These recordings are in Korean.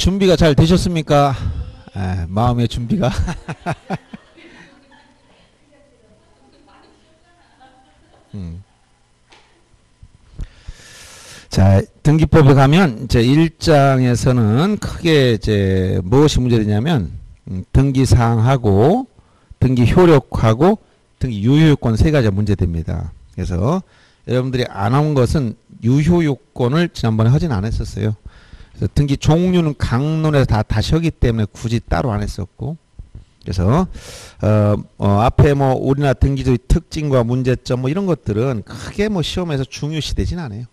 준비가 잘 되셨습니까? 에, 마음의 준비가. 음. 자, 등기법에 가면 이제 1장에서는 크게 이제 무엇이 문제되냐면 음, 등기 사항하고 등기 효력하고 등기 유효요건 세 가지가 문제됩니다. 그래서 여러분들이 안 한 것은 유효요건을 지난번에 하진 않았었어요. 그래서 등기 종류는 강론에서 다 다시 하기 때문에 굳이 따로 안 했었고 그래서 어, 어, 앞에 뭐 우리나라 등기조의 특징과 문제점 뭐 이런 것들은 크게 뭐 시험에서 중요시 되진 않아요.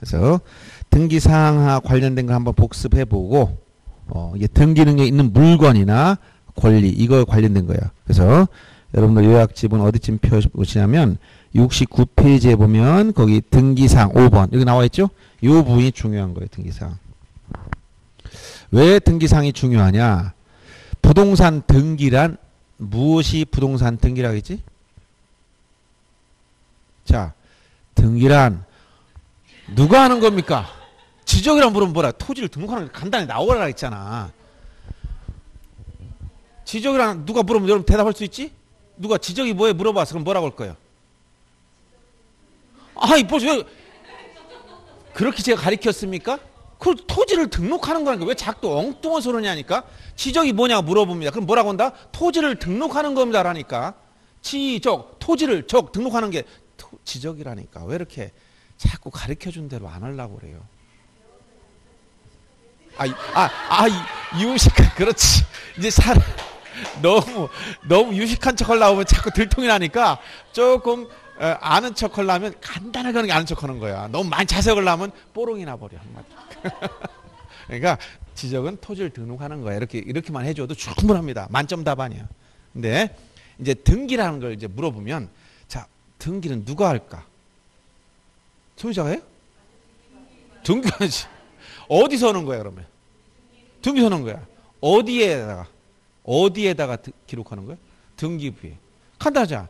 그래서 등기 사항과 관련된 거 한번 복습해 보고 어, 이게 등기 능력에 있는 물건이나 권리 이거 관련된 거야. 그래서 여러분들 요약집은 어디쯤 펴보시냐면 69페이지에 보면 거기 등기사항 5번 여기 나와 있죠? 이 부분이 중요한 거예요. 등기사항. 왜 등기사항이 중요하냐? 부동산 등기란 무엇이 부동산 등기라고 했지? 자, 등기란 누가 하는 겁니까? 지적이란 물으면 뭐라? 토지를 등록하는 게 간단히 나오라 했잖아. 지적이란 누가 물으면 여러분 대답할 수 있지? 누가 지적이 뭐에 물어봐서 그럼 뭐라고 할 거예요? 아이 벌써 왜 그렇게 제가 가리켰습니까? 그 토지를 등록하는 거니까 왜 자꾸 엉뚱한 소리냐 하니까 지적이 뭐냐고 물어봅니다. 그럼 뭐라고 한다? 토지를 등록하는 겁니다라니까 지적 토지를 적 등록하는 게 토, 지적이라니까 왜 이렇게 자꾸 가르쳐 준 대로 안 하려고 그래요. 아, 아, 아, 유식한 그렇지. 이제 사 너무 너무 유식한 척 하려고 하면 자꾸 들통이 나니까 조금 어, 아는 척 하려면 간단하게 하는 게 아는 척 하는 거야. 너무 많이 자세히 하려면 뽀롱이 나버려. 한마디. 그러니까 지적은 토지를 등록하는 거야. 이렇게, 이렇게만 해줘도 충분합니다. 만점 답안이야. 근데 이제 등기라는 걸 이제 물어보면 자, 등기는 누가 할까? 소유자가 해요? 등기하지. 어디서 하는 거야, 그러면? 등기서 하는 거야. 어디에다가? 어디에다가 기록하는 거야? 등기부에. 간단하자.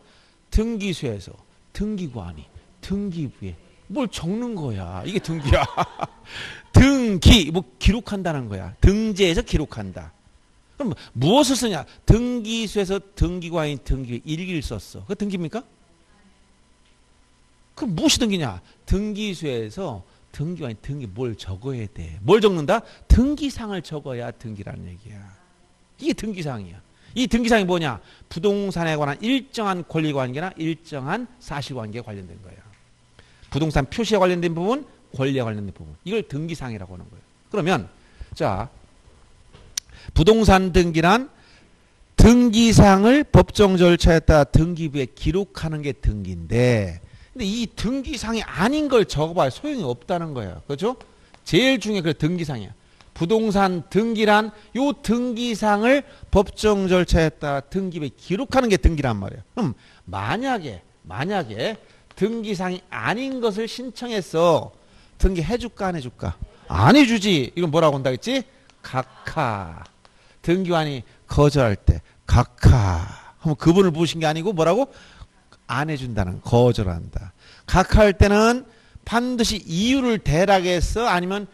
등기소에서 등기관이 등기부에 뭘 적는 거야. 이게 등기야. 등기 뭐 기록한다는 거야. 등재에서 기록한다. 그럼 무엇을 쓰냐? 등기소에서 등기관이 등기 일기를 썼어. 그 등기입니까? 그럼 무엇이 등기냐? 등기소에서 등기관이 등기 뭘 적어야 돼? 뭘 적는다? 등기상을 적어야 등기라는 얘기야. 이게 등기상이야. 이 등기상이 뭐냐? 부동산에 관한 일정한 권리관계나 일정한 사실관계에 관련된 거예요. 부동산 표시에 관련된 부분, 권리에 관련된 부분. 이걸 등기상이라고 하는 거예요. 그러면 자 부동산 등기란 등기상을 법정 절차에 따라 등기부에 기록하는 게 등기인데 근데 이 등기상이 아닌 걸 적어봐야 소용이 없다는 거예요. 그렇죠? 제일 중요한 그 등기상이야. 부동산 등기란 요 등기상을 법정 절차에 따라 등기부에 기록하는 게 등기란 말이에요. 그럼 만약에 만약에 등기상이 아닌 것을 신청해서 등기 해줄까 안 해줄까? 안 해주지. 이건 뭐라고 한다 했지? 각하. 등기관이 거절할 때 각하. 하면 그분을 부르신 게 아니고 뭐라고? 안 해준다는 거절한다. 각하할 때는 반드시 이유를 대라겠어 아니면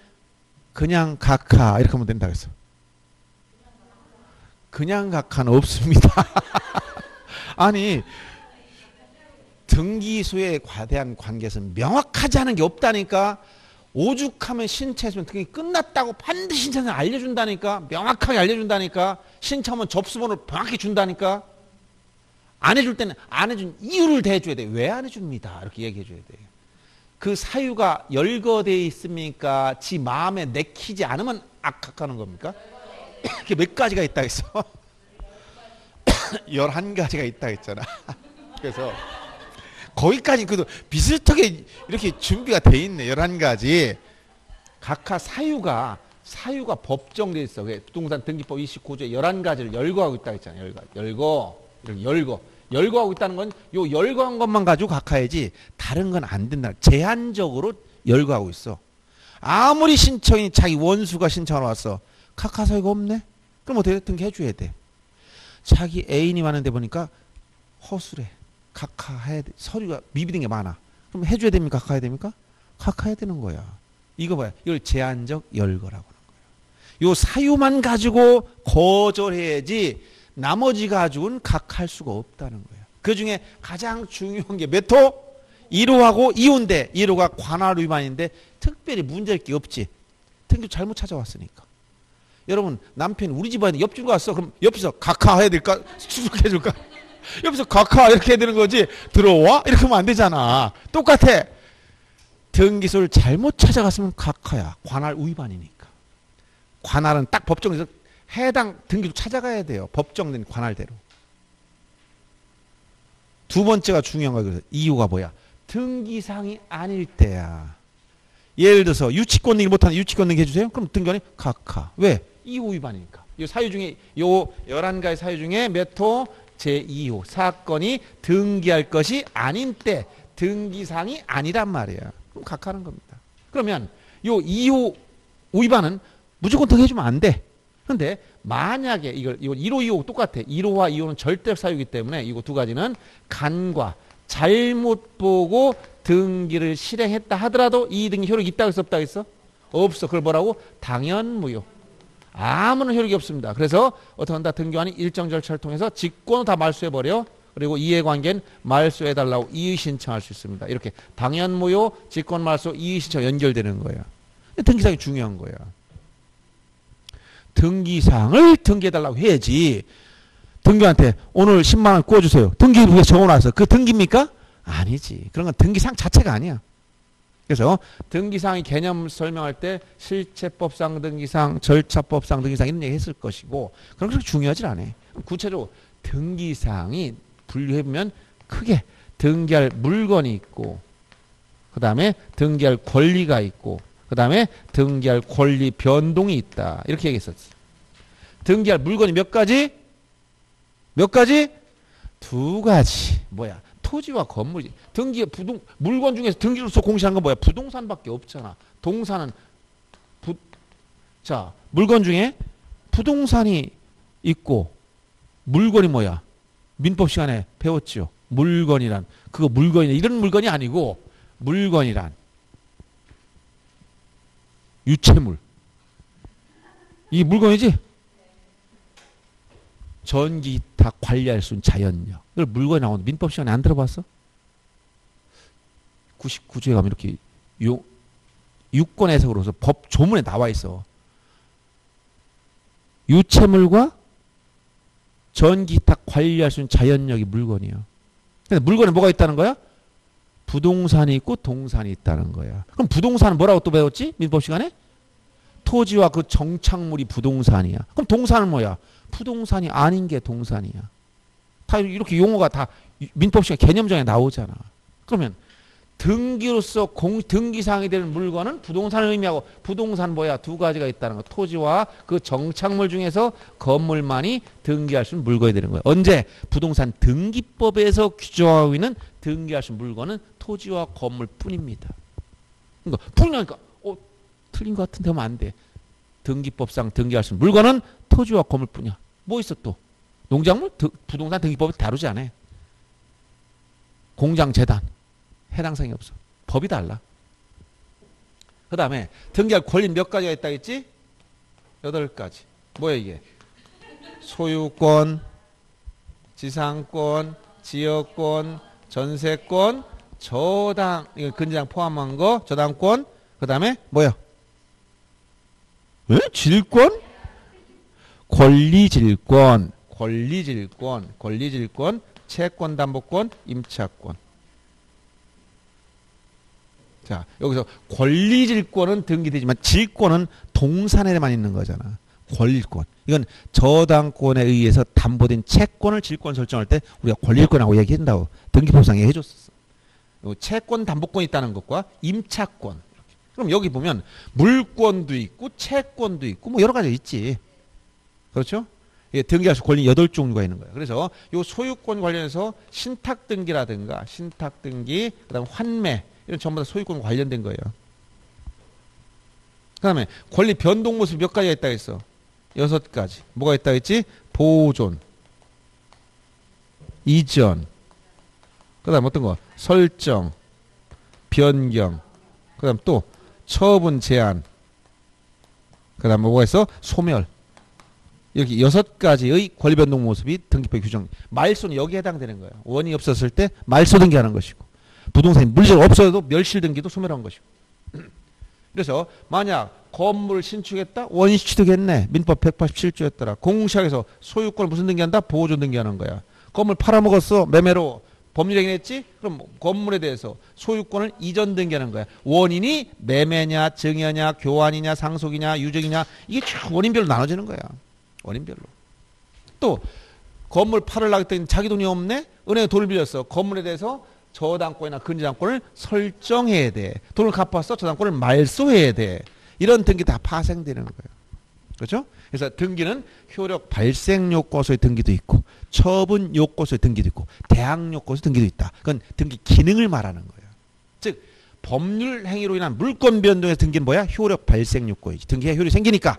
그냥 각하 이렇게 하면 된다 그랬어. 그냥 각하는 없습니다. 아니 등기소에 대한 관계에서 명확하지 않은 게 없다니까 오죽하면 신청했으면 등기 끝났다고 반드시 신청을 알려준다니까 명확하게 알려준다니까 신청하면 접수번호 정확히 준다니까 안 해줄 때는 안 해준 이유를 대줘야 돼. 왜 안 해줍니다. 이렇게 얘기해 줘야 돼. 그 사유가 열거되어 있습니까? 지 마음에 내키지 않으면 악학하는 겁니까? 이게 몇 가지가 있다 했어? 열한 가지가 있다 했잖아. 그래서 거기까지 그래도 비슷하게 이렇게 준비가 돼 있네. 열한 가지. 각하 사유가 사유가 법정돼 있어. 부동산 등기법 29조에 열한 가지를 열거하고 있다 했잖아. 열거. 열거. 열거. 열거하고 있다는 건 요 열거한 것만 가지고 각하야지 다른 건 안 된다. 제한적으로 열거하고 있어. 아무리 신청이 자기 원수가 신청을 왔어. 각하 사유가 없네. 그럼 어떻게 등기해 줘야 돼. 자기 애인이 많은데 보니까 허술해. 각하해야 돼. 서류가 미비된 게 많아. 그럼 해줘야 됩니까? 각하해야 됩니까? 각하해야 되는 거야. 이거 봐요. 이걸 제한적 열거라고 하는 거예요. 요 사유만 가지고 거절해야지 나머지 가지고는 각할 수가 없다는 거예요. 그 중에 가장 중요한 게 몇 호? 1호하고 2호인데 1호가 관할 위반인데 특별히 문제일 게 없지. 등기 잘못 찾아왔으니까. 여러분 남편이 우리 집안에 옆집 갔어. 그럼 옆에서 각하 해야 될까? 수속해 줄까? 옆에서 각하 이렇게 되는 거지. 들어와? 이렇게 하면 안 되잖아. 똑같아. 등기소를 잘못 찾아갔으면 각하야. 관할 위반이니까. 관할은 딱 법정에서 해당 등기소 찾아가야 돼요. 법정된 관할대로. 두 번째가 중요한 거예요. 이유가 뭐야? 등기상이 아닐 때야. 예를 들어서 유치권 등기 못하는 유치권 등기 해주세요. 그럼 등기관이 각하. 왜? 2호 위반이니까. 이 사유 중에 요 11가지 사유 중에 몇 호? 제2호 사건이 등기할 것이 아닌 때 등기상이 아니란 말이야. 그럼 각하는 겁니다. 그러면 요 2호 위반은 무조건 등기해주면 안 돼. 그런데 만약에 이걸 이거 1호, 2호 똑같아. 1호와 2호는 절대 사유이기 때문에 이거 두 가지는 간과 잘못 보고 등기를 실행했다 하더라도 이 등기 효력이 있다고 했어 없다고 했어? 없어. 그걸 뭐라고? 당연무효. 아무런 효력이 없습니다. 그래서 어떻게 한다? 등기관이 일정 절차를 통해서 직권을 다 말소해버려. 그리고 이해관계는 말소해달라고 이의 신청할 수 있습니다. 이렇게 당연무효, 직권 말소, 이의 신청 연결되는 거야. 등기상이 중요한 거야. 등기상을 등기해달라고 해야지. 등기한테 오늘 10만 원 구워주세요. 등기 위에 적어놨어. 그 등기입니까? 아니지. 그런 건 등기상 자체가 아니야. 그래서 등기상의 개념 설명할 때 실체법상 등기상, 절차법상 등기상 이런 얘기 했을 것이고 그런 그렇게 중요하지 않아. 구체적으로 등기상이 분류해보면 크게 등기할 물건이 있고 그 다음에 등기할 권리가 있고 그 다음에 등기할 권리 변동이 있다. 이렇게 얘기했었어. 등기할 물건이 몇 가지? 몇 가지? 두 가지. 뭐야? 토지와 건물이. 등기 부동 물건 중에서 등기로서 공시하는 건 뭐야? 부동산밖에 없잖아. 동산은 부, 자 물건 중에 부동산이 있고 물건이 뭐야? 민법 시간에 배웠죠. 물건이란 그거 물건이 이런 물건이 아니고 물건이란 유체물. 이 물건이지? 전기 다 관리할 수 있는 자연력. 이걸 물건이 나오는 민법 시간에 안 들어봤어? 99조에 가면 이렇게 요, 유권 해석으로서 법 조문에 나와 있어. 유체물과 전기탁 관리할 수 있는 자연력이 물건이야. 근데 물건에 뭐가 있다는 거야? 부동산이 있고 동산이 있다는 거야. 그럼 부동산은 뭐라고 또 배웠지? 민법 시간에? 토지와 그 정착물이 부동산이야. 그럼 동산은 뭐야? 부동산이 아닌 게 동산이야. 다 이렇게 용어가 다 민법 시간 개념정에 나오잖아. 그러면 등기로서 공, 등기상이 되는 물건은 부동산을 의미하고 부동산 뭐야? 두 가지가 있다는 거. 토지와 그 정착물 중에서 건물만이 등기할 수 있는 물건이 되는 거야. 언제? 부동산 등기법에서 규정하고 있는 등기할 수 있는 물건은 토지와 건물뿐입니다. 그러니까 어, 틀린 것 같은데 하면 안 돼. 등기법상 등기할 수 있는 물건은 토지와 건물뿐이야. 뭐 있어 또? 농작물? 부동산 등기법을 다루지 않아. 공장 재단 해당 사항이 없어. 법이 달라. 그 다음에 등기할 권리 몇 가지가 있다 했지? 여덟 가지. 뭐야 이게? 소유권, 지상권, 지역권, 전세권, 저당, 이거 근저당 포함한 거, 저당권, 그 다음에 뭐야? 에? 질권? 권리질권, 권리질권, 권리질권, 채권, 담보권, 임차권. 자, 여기서 권리질권은 등기되지만 질권은 동산에만 있는 거잖아. 권리권. 이건 저당권에 의해서 담보된 채권을 질권 설정할 때 우리가 권리권하고 얘기한다고 등기법상에 해줬었어. 채권 담보권이 있다는 것과 임차권. 그럼 여기 보면 물권도 있고 채권도 있고 뭐 여러 가지 있지. 그렇죠? 예, 등기할 수 권리 여덟 종류가 있는 거예요. 그래서 요 소유권 관련해서 신탁 등기라든가 신탁 등기, 그다음 환매 이런 전부 다 소유권 관련된 거예요. 그다음에 권리 변동 모습 몇 가지가 있다 했어. 여섯 가지. 뭐가 있다 했지? 보존, 이전, 그다음 어떤 거? 설정, 변경, 그다음 또 처분 제한, 그 다음에 뭐가 있어? 소멸. 여기 여섯 가지의 권리 변동 모습이 등기법 규정. 말소는 여기에 해당되는 거예요. 원이 없었을 때 말소 등기하는 것이고 부동산이 물질 없어도 멸실 등기도 소멸한 것이고. 그래서 만약 건물 신축했다 원시 취득했네 민법 187조였더라 공시학에서 소유권을 무슨 등기한다 보호존 등기하는 거야 건물 팔아먹었어 매매로 법률 행위했지 그럼 건물에 대해서 소유권을 이전 등기하는 거야 원인이 매매냐 증여냐 교환이냐 상속이냐 유증이냐 이게 쭉 원인별로 나눠지는 거야 원인별로 또 건물 팔으려고 했더니 자기 돈이 없네 은행에 돈을 빌렸어 건물에 대해서 저당권이나 근저당권을 설정해야 돼. 돈을 갚았어. 저당권을 말소해야 돼. 이런 등기 다 파생되는 거예요. 그렇죠? 그래서 등기는 효력 발생 요건서의 등기도 있고 처분 요건서의 등기도 있고 대항 요건서 등기도 있다. 그건 등기 기능을 말하는 거예요. 즉 법률 행위로 인한 물권 변동의 등기는 뭐야? 효력 발생 요건이지. 등기가 효력이 생기니까.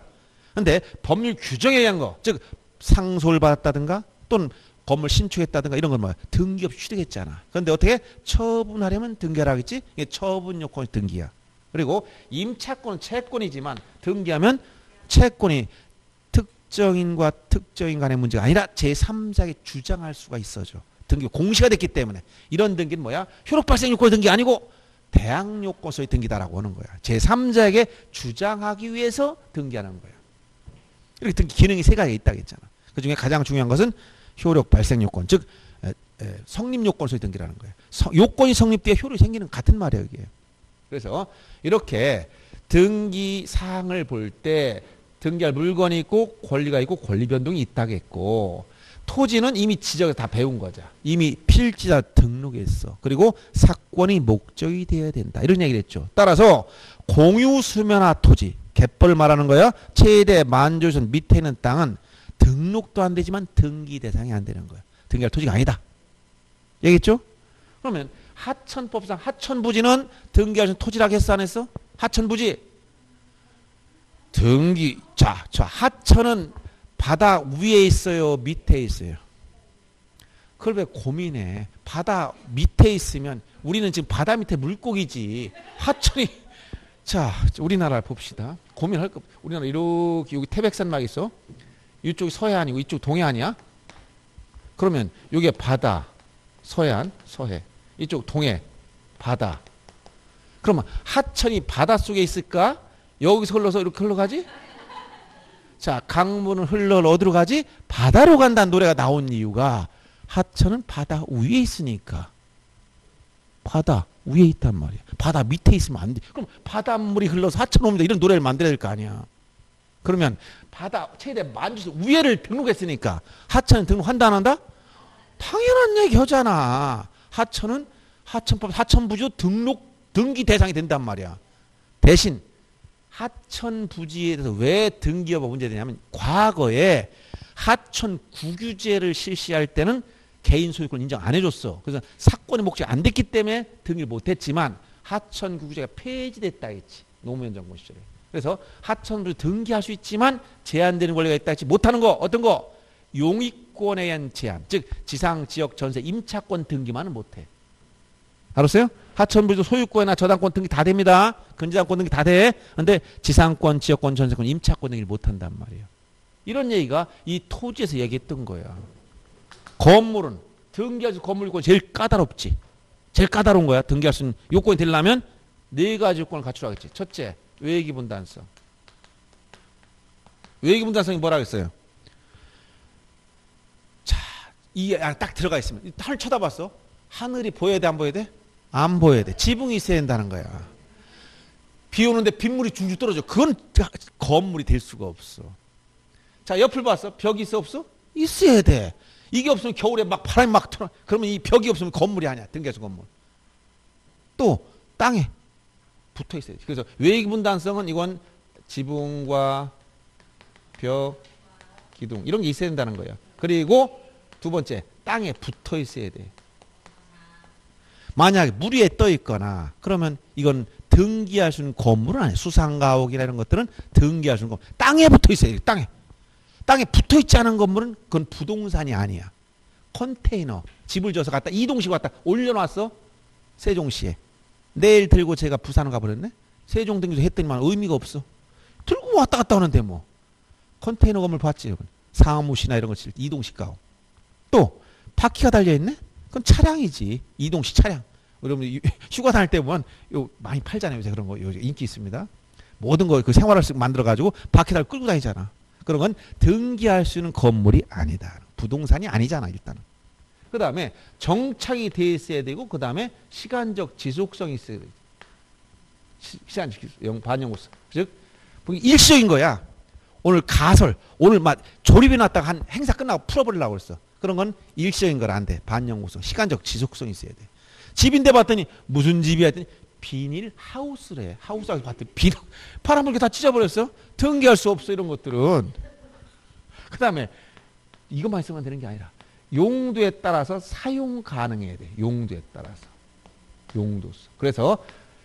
근데 법률 규정에 의한 거, 즉 상소를 받았다든가 또는 건물 신축했다든가 이런 건 뭐야? 등기 없이 취득했잖아. 그런데 어떻게 처분하려면 등기하라겠지? 이게 처분 요건이 등기야. 그리고 임차권은 채권이지만 등기하면 채권이 특정인과 특정인 간의 문제가 아니라 제3자에게 주장할 수가 있어죠. 등기 공시가 됐기 때문에 이런 등기는 뭐야? 효력 발생 요건의 등기 아니고 대항 요건서의 등기다라고 하는 거야. 제3자에게 주장하기 위해서 등기하는 거야. 이렇게 등기 기능이 세 가지가 있다고 했잖아. 그 중에 가장 중요한 것은 효력 발생 요건, 즉 에, 에, 성립 요건서의 등기라는 거예요. 서, 요건이 성립돼야 효력이 생기는 같은 말이에요, 이게. 그래서 이렇게 등기 사항을 볼 때 등기할 물건이 있고 권리가 있고 권리 변동이 있다겠고 토지는 이미 지적을 다 배운 거죠. 이미 필지자 등록했어. 그리고 사건이 목적이 되어야 된다. 이런 얘기를 했죠. 따라서 공유 수면화 토지, 갯벌 말하는 거야. 최대 만조선 밑에 있는 땅은 등록도 안 되지만 등기 대상이 안 되는 거야. 등기할 토지가 아니다. 얘기했죠? 그러면 하천법상 하천부지는 등기할 수 토지라고 했어 안 했어? 하천부지 등기 자, 저 하천은 바다 위에 있어요, 밑에 있어요. 그걸 왜 고민해? 바다 밑에 있으면 우리는 지금 바다 밑에 물고기지. 하천이 자, 우리나라를 봅시다. 고민할 거. 우리나라 이렇게 여기 태백산막 있어. 이쪽이 서해안이고 이쪽 동해안이야. 그러면 여기에 바다, 서해안, 서해. 이쪽 동해, 바다. 그러면 하천이 바다 속에 있을까? 여기서 흘러서 이렇게 흘러가지? 자, 강문을 흘러 어디로 가지? 바다로 간다는 노래가 나온 이유가 하천은 바다 위에 있으니까. 바다 위에 있단 말이야. 바다 밑에 있으면 안 돼. 그럼 바닷물이 흘러서 하천 옵니다. 이런 노래를 만들어야 될 거 아니야. 그러면 바다 최대 만주에서 위에를 등록했으니까 하천은 등록한다 안 한다? 당연한 얘기 하잖아. 하천은 하천법 하천부지 등록 등기 대상이 된단 말이야. 대신 하천 부지에 대해서 왜 등기 여부 문제되냐면 과거에 하천 국유제를 실시할 때는 개인 소유권 인정 안 해줬어. 그래서 사건의 목적이 안 됐기 때문에 등기를 못했지만 하천 국유제가 폐지됐다 했지. 노무현 정부 시절에. 그래서 하천부 등기할 수 있지만 제한되는 권리가 있다 했지 못하는 거 어떤 거 용익권에 의한 제한 즉 지상 지역 전세 임차권 등기만은 못해. 알았어요? 하천부도 소유권이나 저당권 등기 다 됩니다. 근저당권 등기 다 돼. 근데 지상권, 지역권, 전세권, 임차권 등기를 못 한단 말이에요. 이런 얘기가 이 토지에서 얘기했던 거야. 건물은 등기할 수 건물권 제일 까다롭지. 제일 까다로운 거야. 등기할 수 있는 요건이 되려면 네 가지 요건을 갖추라겠지. 첫째, 외기 분단성. 외기 분단성이 뭐라 그랬어요? 자, 이게 딱 들어가 있으면 하늘 쳐다봤어. 하늘이 보여야 돼, 안 보여야 돼? 안 보여야 돼. 지붕이 있어야 된다는 거야. 비 오는데 빗물이 줄줄 떨어져. 그건 건물이 될 수가 없어. 자, 옆을 봤어. 벽이 있어, 없어? 있어야 돼. 이게 없으면 겨울에 막 바람이 막 틀어. 그러면 이 벽이 없으면 건물이 아니야. 등계수 건물. 또, 땅에 붙어 있어야 돼. 그래서 외기 분단성은 이건 지붕과 벽, 기둥, 이런 게 있어야 된다는 거예요. 그리고 두 번째, 땅에 붙어 있어야 돼. 만약에 물 위에 떠 있거나 그러면 이건 등기할 수 있는 건물은 아니에요. 수상가옥이나 이런 것들은 등기할 수 있는 건물. 땅에 붙어 있어요. 땅에. 땅에 붙어 있지 않은 건물은 그건 부동산이 아니야. 컨테이너. 집을 져서 갖다 이동식 갖다 올려놨어. 세종시에. 내일 들고 제가 부산을 가버렸네. 세종 등기소 했더니만 의미가 없어. 들고 왔다 갔다 하는데 뭐 컨테이너 건물 봤지 사무실이나 이런 거칠 이동식 가고 또 바퀴가 달려 있네 그건 차량이지. 이동식 차량. 여러분 휴가 다닐 때 보면 요 많이 팔잖아요. 요새 그런 거 요새 인기 있습니다. 모든 거그 생활을 만들어 가지고 바퀴 달 끌고 다니잖아. 그런 건 등기할 수 있는 건물이 아니다. 부동산이 아니잖아 일단은. 그 다음에 정착이 돼 있어야 되고 그 다음에 시간적 지속성이 있어야 돼. 시간적 반영호성 즉 일시적인 거야 오늘 가설, 오늘 막 조립해 놨다가 한 행사 끝나고 풀어버리려고 그랬어. 그런 건 일시적인 걸 안 돼. 반영구성, 시간적 지속성이 있어야 돼. 집인데 봤더니 무슨 집이야 했더니 비닐 하우스래. 하우스하고 봤더니 비 파란불 다 찢어버렸어. 등기할 수 없어 이런 것들은. 그 다음에 이것만 있으면 되는 게 아니라 용도에 따라서 사용 가능해야 돼. 용도에 따라서. 용도수. 그래서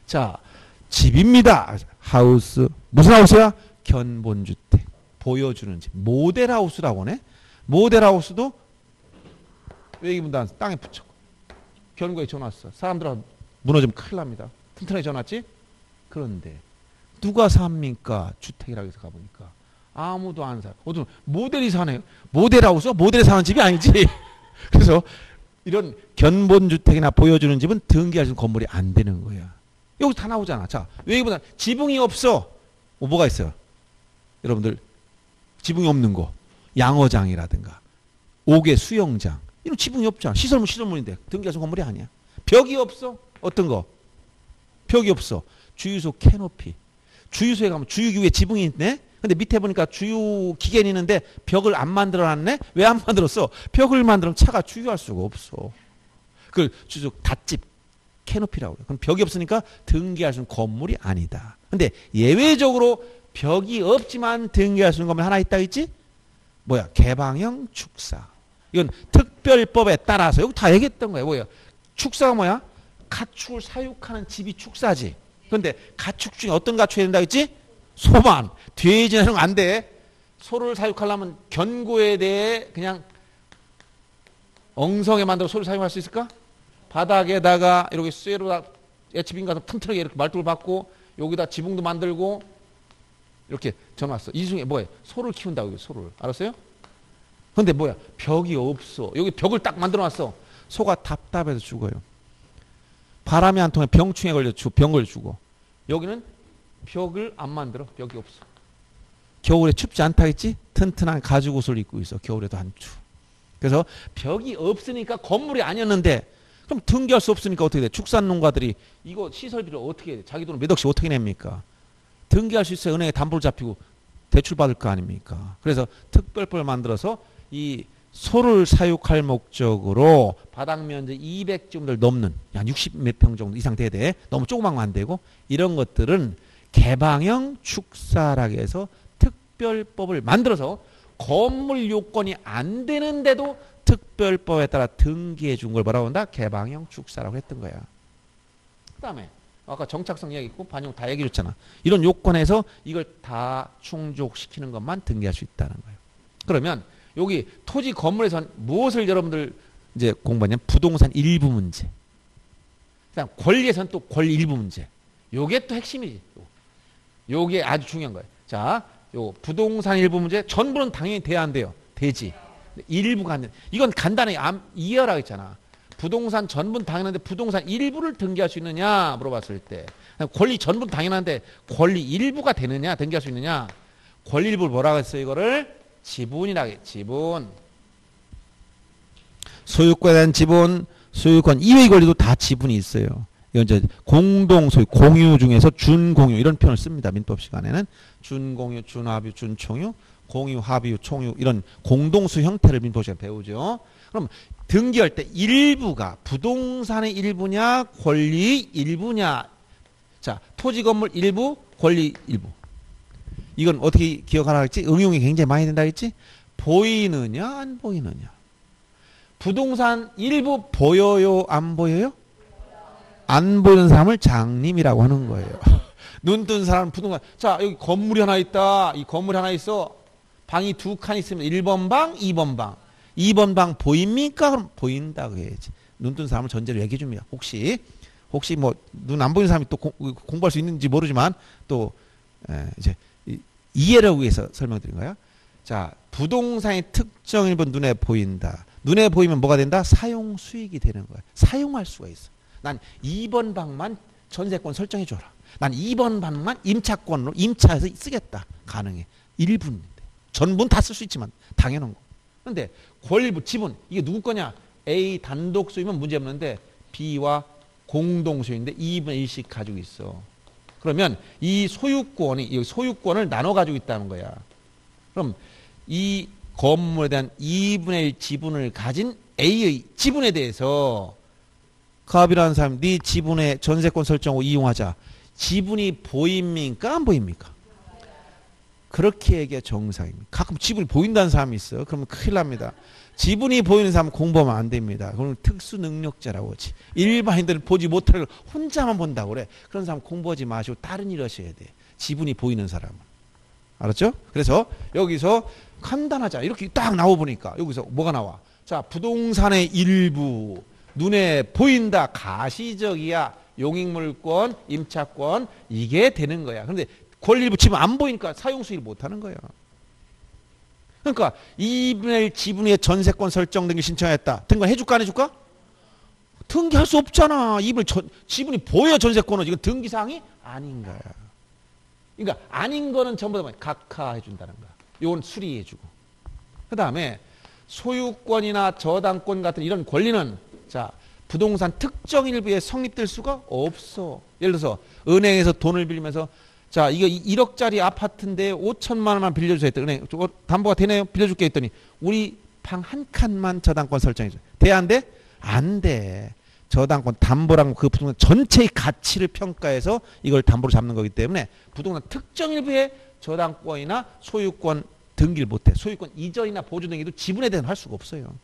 자 집입니다. 하우스 무슨 하우스야? 견본주택 보여주는 집 모델하우스라고 하네 모델하우스도 외기문단 땅에 붙여 견고에 전놨어 사람들하고 무너지면 큰일 납니다 튼튼하게 전놨지 그런데 누가 삽니까 주택이라고 해서 가보니까 아무도 안 사. 어떤 모델이 사네요. 모델하우스 모델이 사는 집이 아니지. 그래서 이런 견본 주택이나 보여주는 집은 등기할 수 있는 건물이 안 되는 거야. 여기 다 나오잖아. 자, 외기보다 지붕이 없어. 뭐 뭐가 있어요? 여러분들 지붕이 없는 거. 양어장이라든가. 옥외 수영장. 이런 지붕이 없잖아. 시설물 시설물인데 등기하신 건물이 아니야. 벽이 없어? 어떤 거? 벽이 없어. 주유소 캐노피. 주유소에 가면 주유기 위에 지붕이 있네? 근데 밑에 보니까 주유 기계는 있는데 벽을 안 만들어 놨네? 왜 안 만들었어? 벽을 만들면 차가 주유할 수가 없어. 그 주유소 닷집 캐노피라고 그래 그럼 벽이 없으니까 등기할 수 있는 건물이 아니다. 근데 예외적으로 벽이 없지만 등기할 수 있는 것만 하나 있다 있지? 뭐야? 개방형 축사. 이건 특별법에 따라서 여기 다 얘기했던 거예요. 뭐야? 축사가 뭐야? 가축을 사육하는 집이 축사지. 그런데 가축 중에 어떤 가축이 된다 했지? 소만. 돼지는 안 돼. 소를 사육하려면 견고에 대해 그냥 엉성에 만들어 소를 사용할 수 있을까? 바닥에다가 이렇게 쇠로 애치빈 가서 튼튼하게 이렇게 말뚝을 받고 여기다 지붕도 만들고 이렇게 전놨어. 이 중에 뭐예요? 소를 키운다고 소를. 알았어요? 근데 뭐야? 벽이 없어. 여기 벽을 딱 만들어 놨어. 소가 답답해서 죽어요. 바람이 안 통해 병충해 걸려 죽, 병 걸려 죽어. 여기는 벽을 안 만들어. 벽이 없어. 겨울에 춥지 않다 했지? 튼튼한 가죽 옷을 입고 있어. 겨울에도 안 추. 그래서 벽이 없으니까 건물이 아니었는데 그럼 등기할 수 없으니까 어떻게 돼? 축산 농가들이 이거 시설비를 어떻게 해? 자기 돈을 몇 억씩 어떻게 냅니까? 등기할 수 있어요. 은행에 담보를 잡히고 대출 받을 거 아닙니까? 그래서 특별법을 만들어서 이 소를 사육할 목적으로 바닥 면적 200쯤들 넘는 한 60 몇 평 정도 이상 돼. 너무 조그만 안 되고 이런 것들은 개방형 축사라고 해서 특별법을 만들어서 건물 요건이 안 되는데도 특별법에 따라 등기해 준 걸 뭐라고 한다? 개방형 축사라고 했던 거야. 그 다음에 아까 정착성 이야기 있고 반영 다 얘기해 줬잖아. 이런 요건에서 이걸 다 충족시키는 것만 등기할 수 있다는 거예요. 그러면 여기 토지 건물에선 무엇을 여러분들 이제 공부하냐면 부동산 일부 문제. 그다음 권리에선 또 권리 일부 문제. 요게 또 핵심이지. 요게 아주 중요한 거예요. 자, 요 부동산 일부 문제 전부는 당연히 돼야 안 돼요. 되지. 일부가 안 돼. 이건 간단히 이해하라 했잖아. 부동산 전분 당연한데 부동산 일부를 등기할 수 있느냐 물어봤을 때. 권리 전분 당연한데 권리 일부가 되느냐 등기할 수 있느냐. 권리 일부를 뭐라고 했어요 이거를? 지분이라고 해 지분. 소유권에 지분 소유권 이외의 권리도 다 지분이 있어요. 이건 이제 공동 소유 공유 중에서 준공유 이런 표현을 씁니다 민법 시간에는. 준공유 준합유 준총유 공유 합유 총유 이런 공동수 형태를 민법 시간에 배우죠 그럼 등기할 때 일부가 부동산의 일부냐 권리 일부냐. 자 토지 건물 일부 권리 일부. 이건 어떻게 기억하라 했지? 응용이 굉장히 많이 된다 했지? 보이느냐 안 보이느냐. 부동산 일부 보여요 안 보여요? 안 보이는 사람을 장님이라고 하는 거예요. 눈 뜬 사람은 부동산. 자 여기 건물이 하나 있다. 이 건물이 하나 있어. 방이 두 칸 있으면 1번 방 2번 방 2번 방 보입니까? 그럼 보인다고 해야지. 눈뜬 사람을 전제를 얘기해 줍니다. 혹시 혹시 뭐 눈 안 보이는 사람이 또 공, 부할 수 있는지 모르지만 또 에, 이제 이, 이해를 위해서 설명드린 거야. 자, 부동산의 특정 일부 눈에 보인다. 눈에 보이면 뭐가 된다? 사용 수익이 되는 거야. 사용할 수가 있어. 난 2번 방만 전세권 설정해 줘라. 난 2번 방만 임차권으로 임차해서 쓰겠다. 가능해. 일부인데. 전부는 다 쓸 수 있지만 당연한 거. 그런데 권리부 지분 이게 누구 거냐? A 단독 소유면 문제 없는데 B와 공동 소유인데 2분의 1씩 가지고 있어. 그러면 이 소유권이 이 소유권을 나눠 가지고 있다는 거야. 그럼 이 건물에 대한 2분의 1 지분을 가진 A의 지분에 대해서 갑이라는 사람 네 지분의 전세권 설정을 이용하자. 지분이 보입니까? 안 보입니까? 그렇게 얘기가 정상입니다. 가끔 지분이 보인다는 사람이 있어. 그러면 큰일 납니다. 지분이 보이는 사람 공부하면 안 됩니다. 그건 특수 능력자라고 하지. 일반인들은 보지 못할 걸 혼자만 본다고 그래. 그런 사람 공부하지 마시고 다른 일 하셔야 돼. 지분이 보이는 사람은. 알았죠? 그래서 여기서 간단하자. 이렇게 딱 나와 보니까 여기서 뭐가 나와? 자, 부동산의 일부 눈에 보인다. 가시적이야. 용익물권, 임차권 이게 되는 거야. 그런데 권리를 붙이면 안 보이니까 사용 수익을 못 하는 거야. 그러니까 2분의 1 지분의 전세권 설정 등기 신청했다. 등기 해줄까 안 해줄까? 등기할 수 없잖아. 이분 지분이 보여 전세권은 이건 등기사항이 아닌 거야. 그러니까 아닌 거는 전부 다 각하해 준다는 거야. 요건 수리해 주고. 그다음에 소유권이나 저당권 같은 이런 권리는 자, 부동산 특정 일부에 성립될 수가 없어. 예를 들어서 은행에서 돈을 빌리면서 자, 이거 1억짜리 아파트인데 5천만 원만 빌려주세요. 은행 저거 담보가 되네요. 빌려줄게 했더니 우리 방 한 칸만 저당권 설정해줘. 돼? 안 돼? 안 돼. 저당권 담보랑 그 부동산 전체의 가치를 평가해서 이걸 담보로 잡는 거기 때문에 부동산 특정 일부의 저당권이나 소유권 등기를 못해. 소유권 이전이나 보조 등기도 지분에 대해서 할 수가 없어요.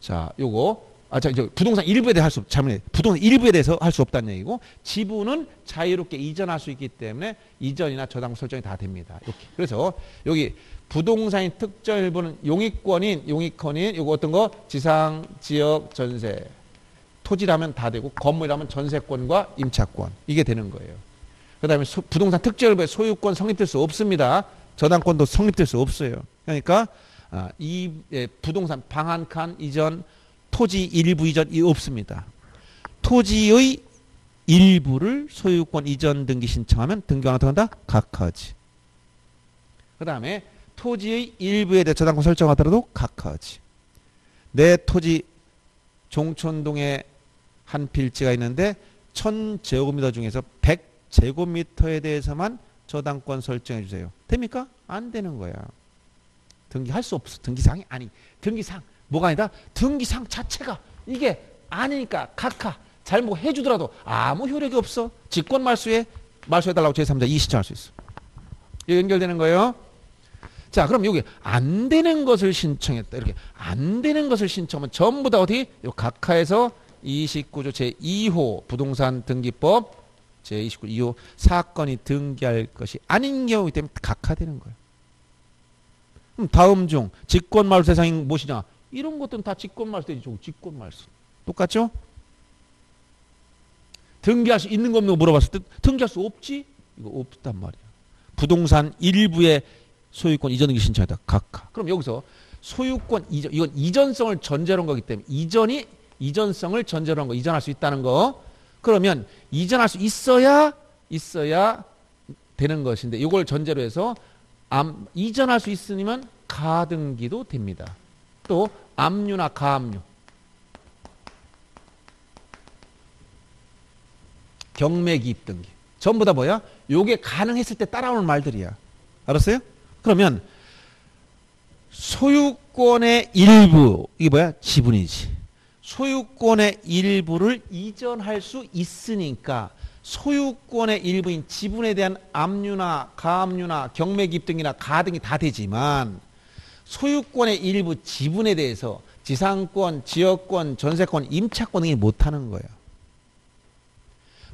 자, 요거 아, 자, 저 부동산 일부에 대해 할수 잘못해. 부동산 일부에 대해서 할 수 없다는 얘기고 지분은 자유롭게 이전할 수 있기 때문에 이전이나 저당 설정이 다 됩니다. 이렇게. 그래서 여기 부동산의 특정 일부는 용익권인 용익권인 요거 어떤 거 지상 지역 전세 토지라면 다 되고 건물이라면 전세권과 임차권 이게 되는 거예요. 그다음에 소, 부동산 특정 일부의 소유권 성립될 수 없습니다. 저당권도 성립될 수 없어요. 그러니까 아, 이 예, 부동산 방한칸 이전 토지 일부 이전이 없습니다. 토지의 일부를 소유권 이전 등기 신청하면 등기가 어떻게 한다? 각하지. 그 다음에 토지의 일부에 대해 저당권 설정하더라도 각하지. 내 토지 종촌동에 한 필지가 있는데 1000제곱미터 중에서 100제곱미터에 대해서만 저당권 설정해 주세요. 됩니까? 안 되는 거야. 등기할 수 없어. 등기상이 아니. 등기상 뭐가 아니다? 등기상 자체가 이게 아니니까 각하 잘못 해 주더라도 아무 효력이 없어. 직권 말소에 말소해 달라고 제3자 이 신청할 수 있어. 이 연결되는 거예요. 자, 그럼 여기 안 되는 것을 신청했다. 이렇게 안 되는 것을 신청하면 전부 다 어디? 요 각하에서 29조 제2호 부동산 등기법 제29 2호 사건이 등기할 것이 아닌 경우이기 때문에 각하되는 거예요. 그럼 다음 중 직권 말소 대상이 무엇이냐? 이런 것들은 다 직권말소이죠. 직권말소. 똑같죠? 등기할 수 있는 거 없는 거 물어봤을 때 등기할 수 없지? 이거 없단 말이야. 부동산 일부의 소유권 이전 등기 신청하다 각하. 그럼 여기서 소유권 이전 이건 이전성을 전제로 한 거기 때문에 이전이 이전성을 전제로 한 거 이전할 수 있다는 거. 그러면 이전할 수 있어야 있어야 되는 것인데 이걸 전제로 해서 암, 이전할 수 있으면 가등기도 됩니다. 또 압류나 가압류. 경매 기입 등기. 전부 다 뭐야? 요게 가능했을 때 따라오는 말들이야. 알았어요? 그러면 소유권의 일부 이게 뭐야? 지분이지. 소유권의 일부를 이전할 수 있으니까 소유권의 일부인 지분에 대한 압류나 가압류나 경매 기입 등이나 가 등이 다 되지만 소유권의 일부 지분에 대해서 지상권, 지역권, 전세권, 임차권 등이 못하는 거예요.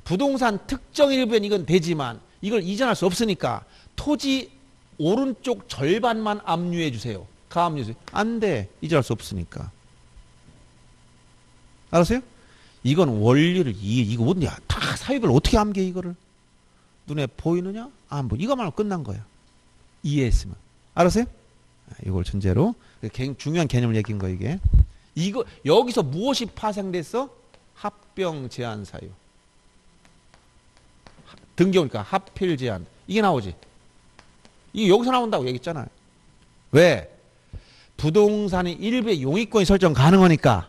부동산 특정 일부엔 이건 되지만 이걸 이전할 수 없으니까 토지 오른쪽 절반만 압류해 주세요. 가압류 주세요. 안 돼. 이전할 수 없으니까. 알았어요? 이건 원리를 이 이거 뭔데? 다 사유별 어떻게 암기해 이거를? 눈에 보이느냐? 안 보이. 이거만 끝난 거야. 이해했으면. 알았어요? 아, 이걸 전제로 중요한 개념을 얘기한 거 이게. 이거 여기서 무엇이 파생됐어? 합병 제한 사유. 등기오니까 합필 제한. 이게 나오지. 이게 여기서 나온다고 얘기했잖아요. 왜? 부동산이 일부의 용의권이 설정 가능하니까.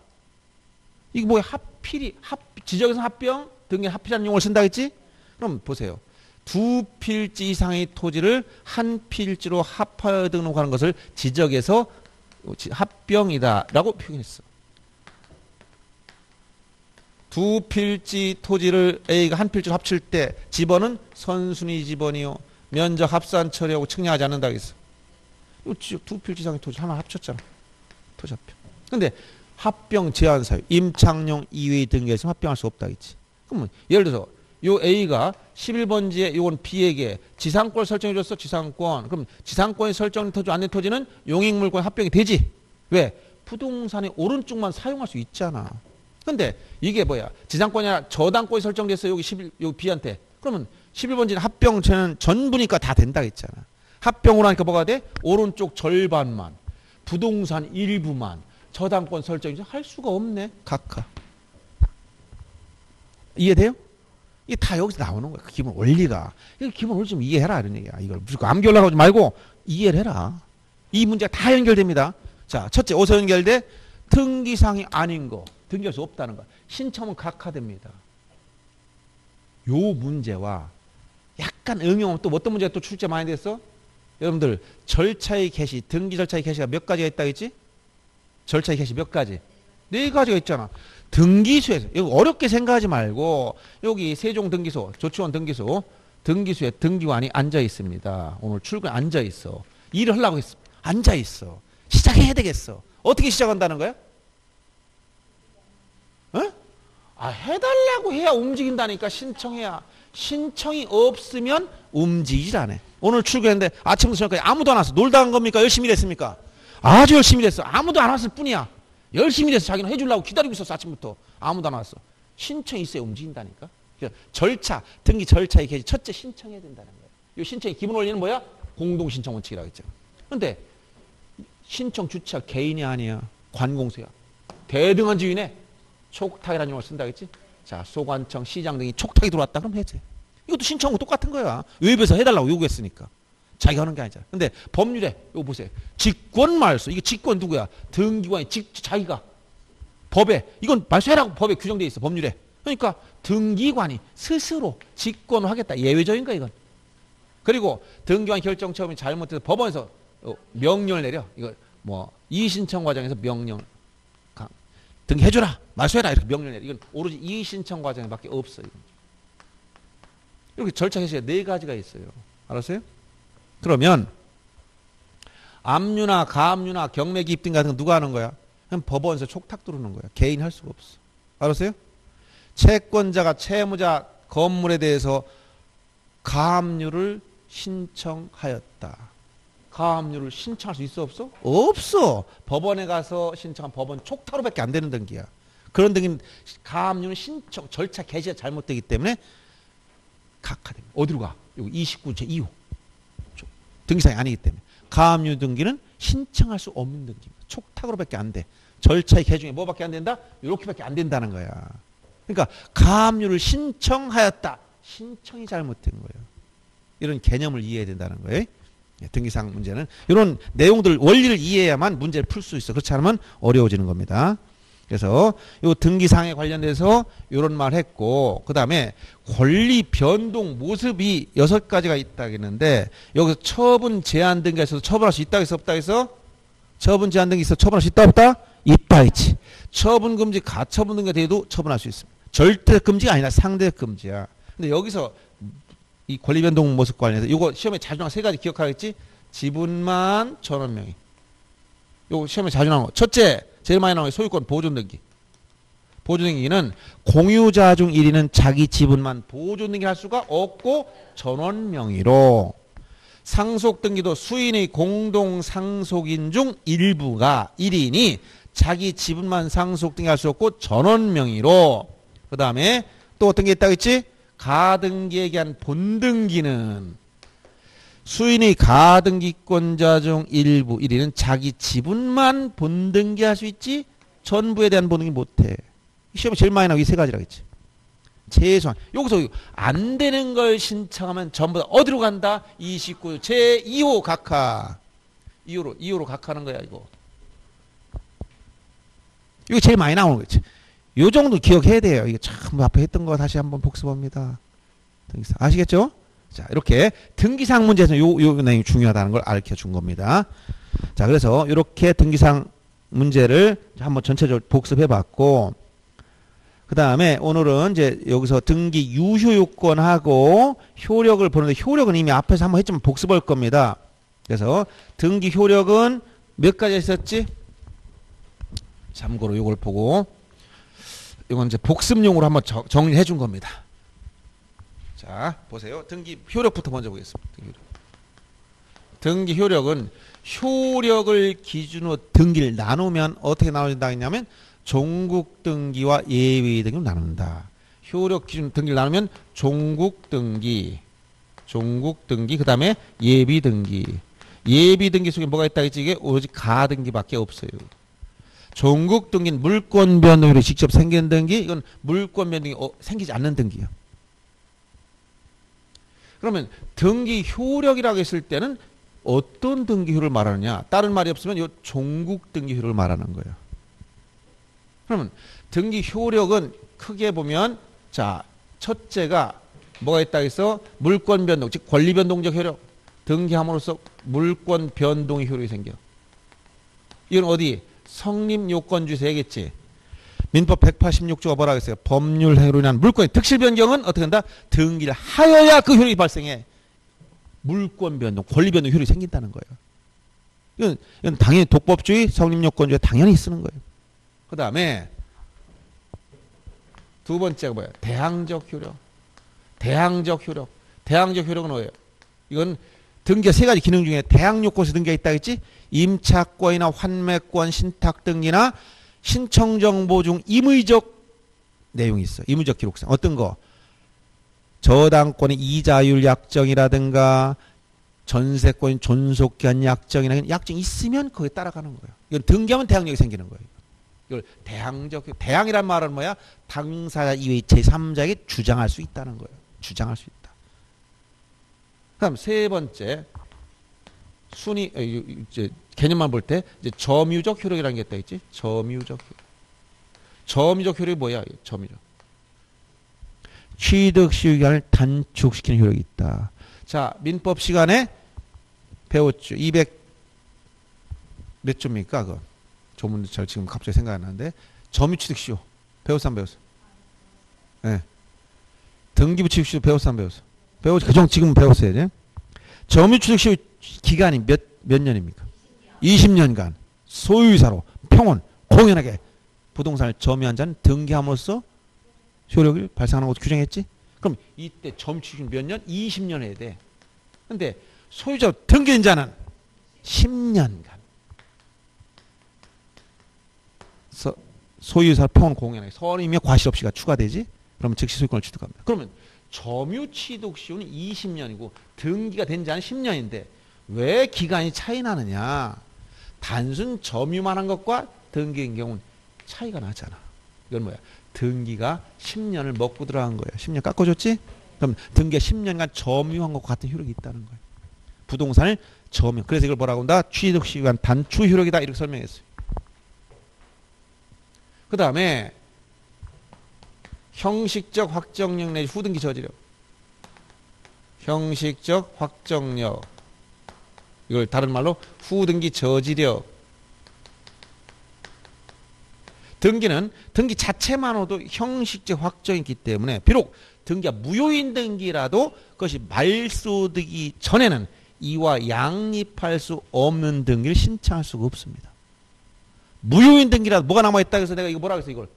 이게 뭐야? 합필이 합 지적에서 합병 등기 합필이라는 용어를 쓴다 했지? 그럼 보세요. 두 필지 이상의 토지를 한 필지로 합하여 등록하는 것을 지적에서 합병이다라고 표현했어. 두 필지 토지를 A가 한 필지로 합칠 때 집원은 선순위 집원이요. 면적 합산 처리하고 측량하지 않는다 했어. 두 필지 이상의 토지 하나 합쳤잖아. 토지 합병. 근데 합병 제한 사유 임창용 이외 등기에서 합병할 수 없다 했지. 그러면 예를 들어서 요 A가 11번지에 요건 B에게 지상권 설정해 줬어. 지상권. 그럼 지상권이 설정된 토지 안된 토지는 용익물권 합병이 되지. 왜? 부동산의 오른쪽만 사용할 수 있잖아. 근데 이게 뭐야? 지상권이나 저당권이 설정됐어. 여기 11 여기 B한테. 그러면 11번지는 합병체는 전부니까 다 된다 했잖아. 합병으로 하니까 뭐가 돼? 오른쪽 절반만. 부동산 일부만. 저당권 설정이 할 수가 없네. 각하. 이해돼요? 이게 다 여기서 나오는 거야. 그 기본 원리가. 이 기본 원리 좀 이해해라. 이런 얘기야. 이걸 무조건 암기 올라가지 말고 이해를 해라. 이 문제가 다 연결됩니다. 자, 첫째, 어디서 연결돼? 등기상이 아닌 거. 등기할 수 없다는 거. 신청은 각하됩니다. 요 문제와 약간 응용, 또 어떤 문제가 또 출제 많이 됐어? 여러분들, 절차의 개시, 등기 절차의 개시가 몇 가지가 있다 했지? 절차의 개시 몇 가지? 네 가지가 있잖아. 등기소에서 이거 어렵게 생각하지 말고 여기 세종 등기소, 조치원 등기소, 등기소에 등기관이 앉아 있습니다. 오늘 출근 앉아 있어. 일을 하려고 했어. 앉아 있어. 시작해야 되겠어. 어떻게 시작한다는 거야? 어? 아, 해달라고 해야 움직인다니까 신청해야. 신청이 없으면 움직이질 않아. 오늘 출근했는데 아침부터 저녁까지 아무도 안 왔어. 놀다 간 겁니까? 열심히 일했습니까? 아주 열심히 일했어. 아무도 안 왔을 뿐이야. 열심히 일해서 자기는 해주려고 기다리고 있었어. 아침부터. 아무도 안 왔어. 신청이 있어야 움직인다니까. 절차, 등기 절차에 계시 첫째 신청해야 된다는 거예요. 이 신청의 기본 원리는 뭐야? 공동신청 원칙이라고 했죠. 근데 신청 주체가 개인이 아니야. 관공서야. 대등한 지위네. 촉탁이라는 용어를 쓴다 했지. 자, 소관청, 시장 등이 촉탁이 들어왔다. 그럼 해제. 이것도 신청하고 똑같은 거야. 외부에서 해달라고 요구했으니까. 자기가 하는 게 아니잖아. 근데 법률에 이거 보세요. 직권 말소. 이게 직권 누구야? 등기관이 직 자기가 법에 이건 말소해라고 법에 규정돼 있어. 법률에. 그러니까 등기관이 스스로 직권을 하겠다. 예외적인 거 이건. 그리고 등기관 결정 처음이 잘못해서 법원에서 어, 명령을 내려. 이거 뭐 이의신청 과정에서 명령 등기해 줘라. 말소해라. 이렇게 명령 내려. 이건 오로지 이의신청 과정에밖에 없어요. 이렇게 절차 개시가 네 가지가 있어요. 알았어요? 그러면 압류나 가압류나 경매 기입 등 같은 거 누가 하는 거야? 그럼 법원에서 촉탁 들어오는 거야. 개인 할 수가 없어. 알았어요? 채권자가 채무자 건물에 대해서 가압류를 신청하였다. 가압류를 신청할 수 있어 없어? 없어. 법원에 가서 신청한 법원 촉탁으로밖에 안 되는 등기야. 그런 등기 가압류는 신청 절차 개시가 잘못되기 때문에 각하됩니다. 어디로 가? 여기 29제 2호. 등기사항이 아니기 때문에 가압류 등기는 신청할 수 없는 등기입니다. 촉탁으로밖에 안 돼. 절차의 개중에 뭐밖에 안 된다? 이렇게밖에 안 된다는 거야. 그러니까 가압류를 신청하였다. 신청이 잘못된 거예요. 이런 개념을 이해해야 된다는 거예요. 예, 등기상 문제는 이런 내용들 원리를 이해해야만 문제를 풀 수 있어. 그렇지 않으면 어려워지는 겁니다. 그래서 이 등기상에 관련돼서 이런 말 했고 그 다음에 권리 변동 모습이 여섯 가지가 있다 했는데 여기서 처분 제한 등기가 있어서 처분할 수 있다 해서 없다 해서 처분 제한 등기 있어 처분할 수 있다 없다? 있다 있지. 처분 금지 가처분 등기가 돼도 처분할 수 있습니다. 절대 금지가 아니라 상대 금지야. 근데 여기서 이 권리 변동 모습 관련해서 이거 시험에 자주 나온 세 가지 기억하겠지? 지분만 전원 명의. 요거 시험에 자주 나온 거. 첫째 제일 많이 나오는 소유권 보존등기. 보존등기는 공유자 중 1위는 자기 지분만 보존등기 할 수가 없고 전원 명의로 상속등기도 수인의 공동 상속인 중 일부가 1인이 자기 지분만 상속등기 할 수 없고 전원 명의로 그 다음에 또 어떤 게 있다고 했지? 가등기에 의한 본등기는 수인의 가등기권자 중 일부 1위는 자기 지분만 본등기할 수 있지 전부에 대한 본등기 못해. 시험에 제일 많이 나오기 세 가지라겠지. 최소한 여기서 안 되는 걸 신청하면 전부 다 어디로 간다? 29 제2호 각하 2호로 2호로 각하는 거야 이거. 이거 제일 많이 나오는 거지. 요 정도 기억해야 돼요. 이게 참 앞에 했던 거 다시 한번 복습합니다. 아시겠죠? 자, 이렇게 등기상 문제에서 요, 요 내용이 중요하다는 걸 알려 준 겁니다. 자, 그래서 이렇게 등기상 문제를 한번 전체적으로 복습해 봤고, 그 다음에 오늘은 이제 여기서 등기 유효 요건하고 효력을 보는데 효력은 이미 앞에서 한번 했지만 복습할 겁니다. 그래서 등기 효력은 몇 가지 있었지? 참고로 이걸 보고 이건 이제 복습용으로 한번 정리해 준 겁니다. 자, 보세요. 등기 효력부터 먼저 보겠습니다. 등기, 효력. 등기 효력은 효력을 기준으로 등기를 나누면 어떻게 나눠진다 했냐면 종국 등기와 예외 등기로 나눈다. 효력 기준 등기를 나누면 종국 등기, 종국 등기, 그 다음에 예비 등기. 예비 등기 속에 뭐가 있다 했지? 이게 오로지 가 등기밖에 없어요. 종국 등기는 물권 변동으로 직접 생긴 등기, 이건 물권 변동이 어, 생기지 않는 등기예요. 그러면 등기 효력이라고 했을 때는 어떤 등기 효를 말하느냐? 다른 말이 없으면 이 종국 등기 효를 말하는 거예요. 그러면 등기 효력은 크게 보면 자 첫째가 뭐가 있다 해서 물권 변동 즉 권리 변동적 효력 등기함으로써 물권 변동의 효력이 생겨. 이건 어디 성립 요건주세겠지. 민법 186조가 뭐라 그랬어요? 법률 행위로 인한 물권의 특실 변경은 어떻게 한다? 등기를 하여야 그 효력이 발생해. 물권 변동, 권리 변동 효력이 생긴다는 거예요. 이건, 이건 당연히 독법주의, 성립요건주의 당연히 쓰는 거예요. 그 다음에 두 번째가 뭐야? 대항적 효력. 대항적 효력. 대항적 효력은 뭐예요? 이건 등기 세 가지 기능 중에 대항 요건에서 등기가 있다 했지? 임차권이나 환매권, 신탁 등기나 신청 정보 중 임의적 내용이 있어. 임의적 기록상. 어떤 거? 저당권의 이자율 약정이라든가 전세권 존속기한 약정이나 약정이 있으면 거기에 따라가는 거예요. 이건 등기하면 대항력이 생기는 거예요. 이걸 대항적 대항이란 말은 뭐야? 당사자 이외의 제3자에게 주장할 수 있다는 거예요. 주장할 수 있다. 그다음 세 번째 순위 어, 이제 개념만 볼 때 이제 점유적 효력이라는 게 있다 있지? 점유적 효력. 점유적 효력이 뭐야? 점유적. 취득 시효 기간을 단축시키는 효력이 있다. 자, 민법 시간에 배웠죠. 200 몇 조입니까? 그 조문도 잘 지금 갑자기 생각 안 나는데 점유 취득 시효 배웠어 안 배웠어? 예. 네. 등기부 취득 시효 배웠어 안 배웠어? 배웠지. 그정 지금 배웠어야지. 점유 취득 시효 기간이 몇 몇 년입니까? 20년간 소유자로 평온 공연하게 부동산을 점유한 자는 등기함으로써 효력을 발생하는 것도 규정했지? 그럼 이때 점취금 몇 년? 20년 해야 돼. 근데 소유자 등기인 자는 10년간 서, 소유자 평온 공연하게 선임이며 과실 없이가 추가되지? 그러면 즉시 소유권을 취득합니다. 그러면 점유 취득 시효는 20년이고 등기가 된 자는 10년인데 왜 기간이 차이 나느냐? 단순 점유만 한 것과 등기인 경우는 차이가 나잖아. 이건 뭐야? 등기가 10년을 먹고 들어간 거야. 10년 깎아줬지? 그럼 등기가 10년간 점유한 것과 같은 효력이 있다는 거야. 부동산을 점유. 그래서 이걸 뭐라고 한다? 취득 시간 단축 효력이다. 이렇게 설명했어요. 그 다음에 형식적 확정력 내지 후등기 저지력. 형식적 확정력. 이걸 다른 말로 후등기 저지력. 등기는 등기 자체만으로도 형식적 확정이기 때문에 비록 등기가 무효인 등기라도 그것이 말소되기 전에는 이와 양립할 수 없는 등기를 신청할 수가 없습니다. 무효인 등기라도 뭐가 남아있다 해서 내가 이거 뭐라 그랬어 이걸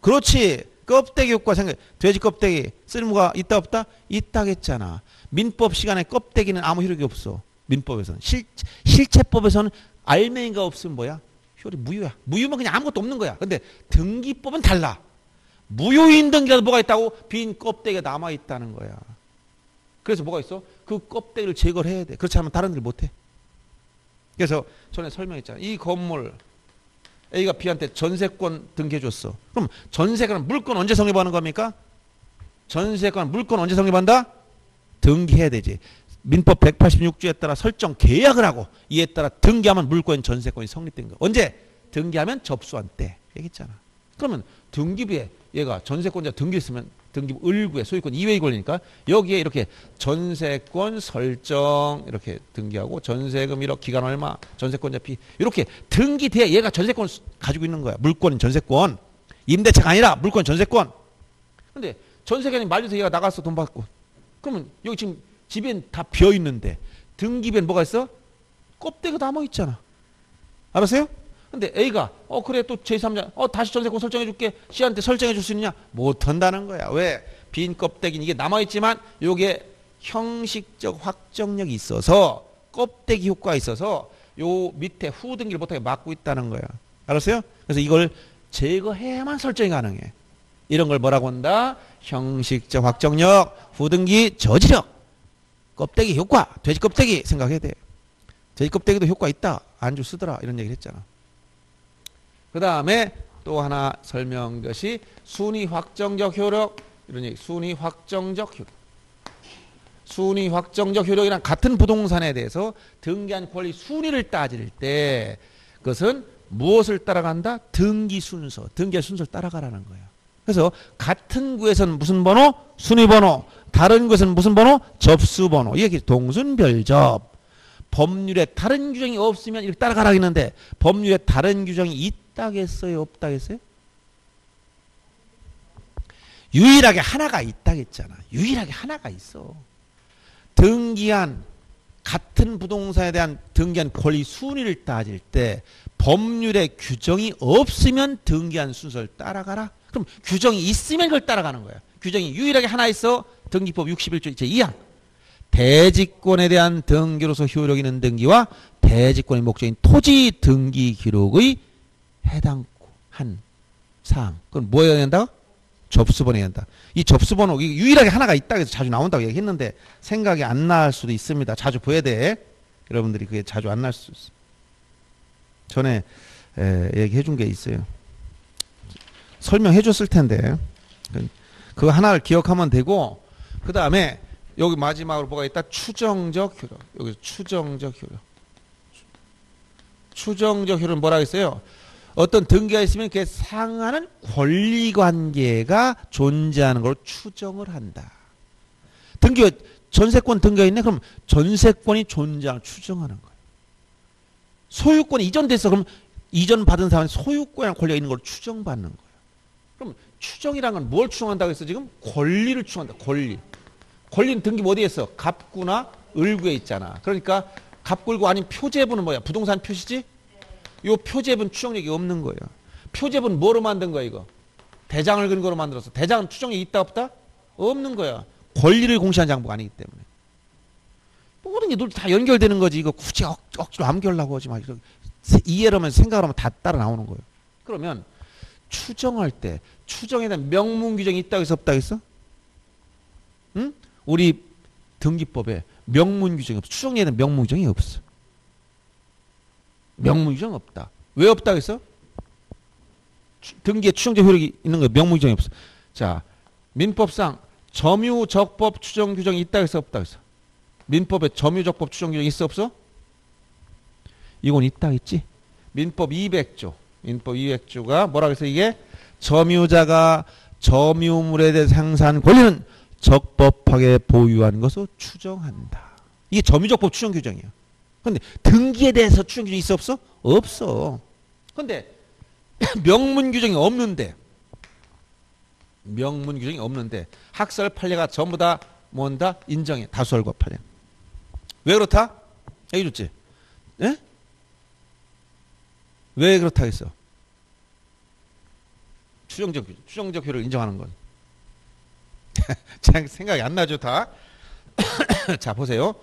그렇지 껍데기 효과 생각 돼지 껍데기 쓸모가 있다 없다? 있다겠잖아 민법 시간에 껍데기는 아무 효력이 없어 민법에서는 실, 실체법에서는 알맹이가 없으면 뭐야? 효력이 무효야. 무효면 그냥 아무것도 없는 거야. 근데 등기법은 달라. 무효인 등기라도 뭐가 있다고? 빈 껍데기가 남아 있다는 거야. 그래서 뭐가 있어? 그 껍데기를 제거를 해야 돼. 그렇지 않으면 다른 일 못해. 그래서 전에 설명했잖아. 이 건물 A가 B한테 전세권 등기해줬어. 그럼 전세권 물권 언제 성립하는 겁니까? 전세권 물권 언제 성립한다? 등기해야 되지. 민법 186조에 따라 설정 계약을 하고 이에 따라 등기하면 물권 전세권이 성립된 거. 언제? 등기하면 접수한 때. 얘기했잖아. 그러면 등기부에 얘가 전세권자 등기했으면 등기부 을구에 소유권 이외에 걸리니까 여기에 이렇게 전세권 설정 이렇게 등기하고 전세금 1억 기간 얼마 전세권자 피 이렇게 등기돼 얘가 전세권 가지고 있는 거야 물권인 전세권 임대차가 아니라 물권 전세권 근데 전세권이 말려서 얘가 나갔어 돈 받고 그러면 여기 지금 집엔 다 비어 있는데 등기부엔 뭐가 있어? 껍데기가 남아 있잖아. 알았어요? 근데 A가 어 그래 또 제3자 어 다시 전세권 설정해 줄게. C한테 설정해 줄 수 있느냐? 못 한다는 거야. 왜? 빈 껍데기는 이게 남아 있지만 요게 형식적 확정력이 있어서 껍데기 효과가 있어서 요 밑에 후 등기를 못하게 막고 있다는 거야. 알았어요? 그래서 이걸 제거해야만 설정이 가능해. 이런 걸 뭐라고 한다? 형식적 확정력 후등기 저지력 껍데기 효과 돼지 껍데기 생각해야 돼 돼지 껍데기도 효과 있다 안주 쓰더라 이런 얘기를 했잖아 그 다음에 또 하나 설명한 것이 순위 확정적 효력 이런 얘기 순위 확정적 효력 순위 확정적 효력이랑 같은 부동산에 대해서 등기한 권리 순위를 따질 때 그것은 무엇을 따라간다? 등기 순서, 등기의 순서를 따라가라는 거예요. 그래서 같은 구에서는 무슨 번호? 순위 번호. 다른 구에서는 무슨 번호? 접수 번호. 이게 동순별접. 법률에 다른 규정이 없으면 이렇게 따라가라 했는데 법률에 다른 규정이 있다겠어요? 없다겠어요? 유일하게 하나가 있다겠잖아. 유일하게 하나가 있어. 등기한 같은 부동산에 대한 등기한 권리 순위를 따질 때 법률에 규정이 없으면 등기한 순서를 따라가라. 그럼 규정이 있으면 그걸 따라가는 거야. 규정이 유일하게 하나 있어. 등기법 61조 제2항. 대지권에 대한 등기로서 효력 있는 등기와 대지권의 목적인 토지 등기 기록의 해당한 사항. 그건 뭐 해야 된다? 접수번호 해야 된다. 이 접수번호 유일하게 하나가 있다 해서 자주 나온다고 얘기했는데 생각이 안 날 수도 있습니다. 자주 보야 돼. 여러분들이 그게 자주 안 날 수 있어. 전에 에, 얘기해 준 게 있어요. 설명해 줬을 텐데 그 하나를 기억하면 되고 그 다음에 여기 마지막으로 뭐가 있다? 추정적 효력. 여기 추정적 효력. 추정적 효력은 뭐라 했어요? 어떤 등기가 있으면 그에 상하는 권리 관계가 존재하는 걸 추정을 한다. 등기가 전세권 등기가 있네. 그럼 전세권이 존재하는 추정하는 거예요. 소유권이 이전됐어. 그럼 이전 받은 사람이 소유권이랑 권리가 있는 걸 추정받는 거예요. 그럼 추정이란 건 뭘 추정한다고 했어? 지금 권리를 추정한다. 권리. 권리는 등기 뭐 어디에 있어? 갑구나 을구에 있잖아. 그러니까 갑굴구 아닌 표제부는 뭐야? 부동산 표시지? 요 표제분 추정력이 없는 거예요. 표제분 뭐로 만든 거야 이거? 대장을 근거로 만들어서 대장은 추정력이 있다 없다? 없는 거야. 권리를 공시한 장부가 아니기 때문에. 모든 게 다 연결되는 거지. 이거 굳이 억, 억지로 암결라고 하지 마. 이해를 하면 생각을 하면 다 따라 나오는 거예요. 그러면 추정할 때 추정에 대한 명문 규정이 있다고 해서 없다고 했어? 응? 우리 등기법에 명문 규정이 없어. 추정에 대한 명문 규정이 없어. 명문 규정 없다. 왜 없다 그랬어? 등기에 추정적 효력이 있는 거 명문 규정이 없어. 자, 민법상 점유적법 추정 규정이 있다 해서 없다 해서 민법에 점유적법 추정 규정이 있어 없어? 이건 있다 했지. 민법 200조. 민법 200조가 뭐라 그래서 이게 점유자가 점유물에 대해 상산 권리는 적법하게 보유한 것으로 추정한다. 이게 점유적법 추정 규정이야. 근데 등기에 대해서 추정 규정이 있어 없어? 없어. 근데 명문 규정이 없는데 명문 규정이 없는데 학설 판례가 전부 다 뭔다 인정해 다수설과 판례. 왜 그렇다? 얘기 줬지. 예? 왜 그렇다 했어? 추정적 추정적 효를 인정하는 건. 생각이 안 나죠 다. 자 보세요.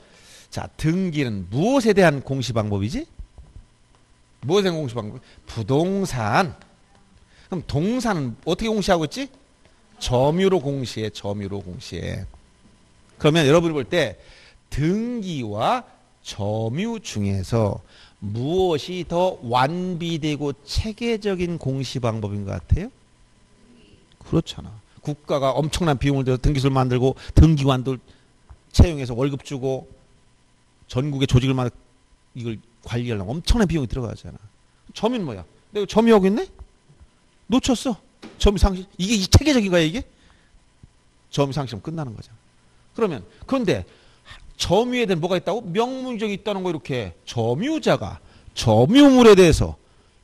자, 등기는 무엇에 대한 공시 방법이지? 무엇에 대한 공시 방법? 부동산. 그럼 동산은 어떻게 공시하고 있지? 점유로 공시해. 점유로 공시해. 그러면 여러분이 볼 때 등기와 점유 중에서 무엇이 더 완비되고 체계적인 공시 방법인 것 같아요? 그렇잖아. 국가가 엄청난 비용을 들여 등기소를 만들고 등기관들 채용해서 월급 주고 전국의 조직을 만 이걸 관리하려면 엄청난 비용이 들어가잖아. 점유는 뭐야? 내가 점유하고 있네? 놓쳤어. 점유 상실. 이게 체계적인 거야 이게? 점유 상실은 끝나는 거잖아. 그러면 그런데 점유에 대한 뭐가 있다고? 명문정이 있다는 거 이렇게 점유자가 점유물에 대해서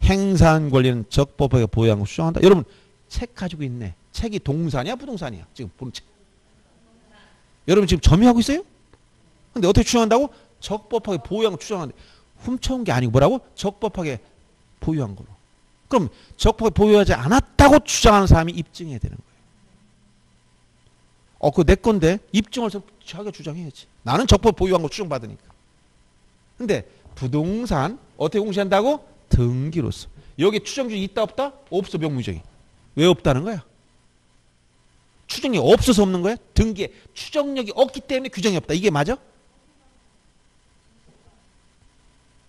행사한 권리는 적법하게 보유하고 수정한다. 여러분 책 가지고 있네. 책이 동산이야 부동산이야? 지금 보는 책. 여러분 지금 점유하고 있어요? 근데 어떻게 추정한다고? 적법하게 보유한 추정하는데 훔쳐온 게 아니고 뭐라고? 적법하게 보유한 거로. 그럼 적법하게 보유하지 않았다고 주장하는 사람이 입증해야 되는 거예요. 어, 그거 내 건데 입증을 자기가 주장해야지. 나는 적법 보유한 거 추정받으니까. 근데 부동산 어떻게 공시한다고? 등기로서. 여기 추정주의 있다 없다? 없어 명무적이. 왜 없다는 거야? 추정이 없어서 없는 거야? 등기에 추정력이 없기 때문에 규정이 없다. 이게 맞아?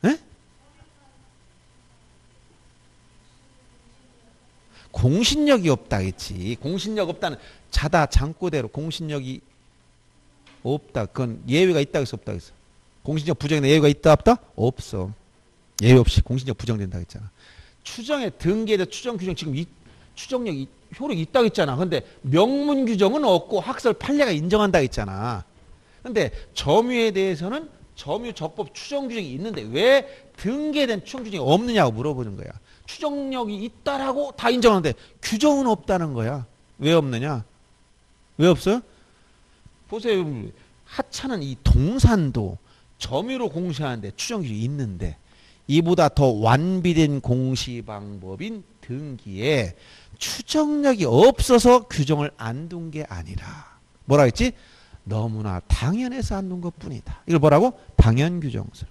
에? 공신력이 없다겠지. 공신력 없다는 자다 장고대로 공신력이 없다. 그건 예외가 있다 그래서 없다 그래서. 공신력 부정에 예외가 있다 없다? 없어. 예외 없이 공신력 부정된다 했잖아. 추정의 등기에 대한 추정 규정 지금 이 추정력 이 효력이 있다고 했잖아. 근데 명문 규정은 없고 학설 판례가 인정한다 했잖아. 근데 점유에 대해서는 점유 적법 추정 규정이 있는데 왜 대한 추정 규정이 없느냐고 물어보는 거야. 추정력이 있다라고 다 인정하는데 규정은 없다는 거야. 왜 없느냐? 왜 없어요? 보세요. 하찮은 이 동산도 점유로 공시하는데 추정규정이 있는데 이보다 더 완비된 공시 방법인 등기에 추정력이 없어서 규정을 안 둔 게 아니라 뭐라 했지? 너무나 당연해서 안 둔 것뿐이다. 이걸 뭐라고? 당연 규정설.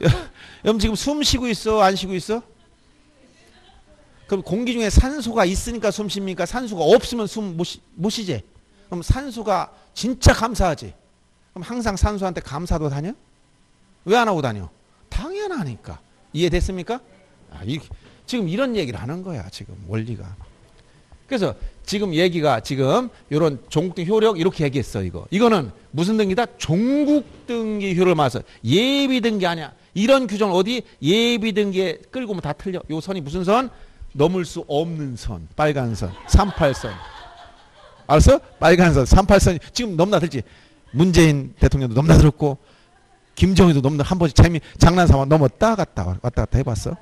여러분 지금 숨 쉬고 있어? 안 쉬고 있어? 그럼 공기 중에 산소가 있으니까 숨 쉽니까? 산소가 없으면 숨못 쉬지? 그럼 산소가 진짜 감사하지? 그럼 항상 산소한테 감사도 다녀? 왜 안 하고 다녀? 당연하니까. 이해됐습니까? 아, 이, 지금 이런 얘기를 하는 거야, 지금 원리가. 그래서 지금 얘기가 지금 이런 종국등기 효력 이렇게 얘기했어, 이거. 이거는 무슨 등기다? 종국등기 효력을 말해서 예비등기 아니야. 이런 규정 어디? 예비 등기에 끌고 오면 다 틀려. 요 선이 무슨 선? 넘을 수 없는 선. 빨간 선. 38선. 알았어? 빨간 선. 38선. 지금 넘나들지. 문재인 대통령도 넘나들었고 김정희도 넘나 한 번씩 재미 장난 삼아 넘었다 갔다 왔다 갔다 해봤어.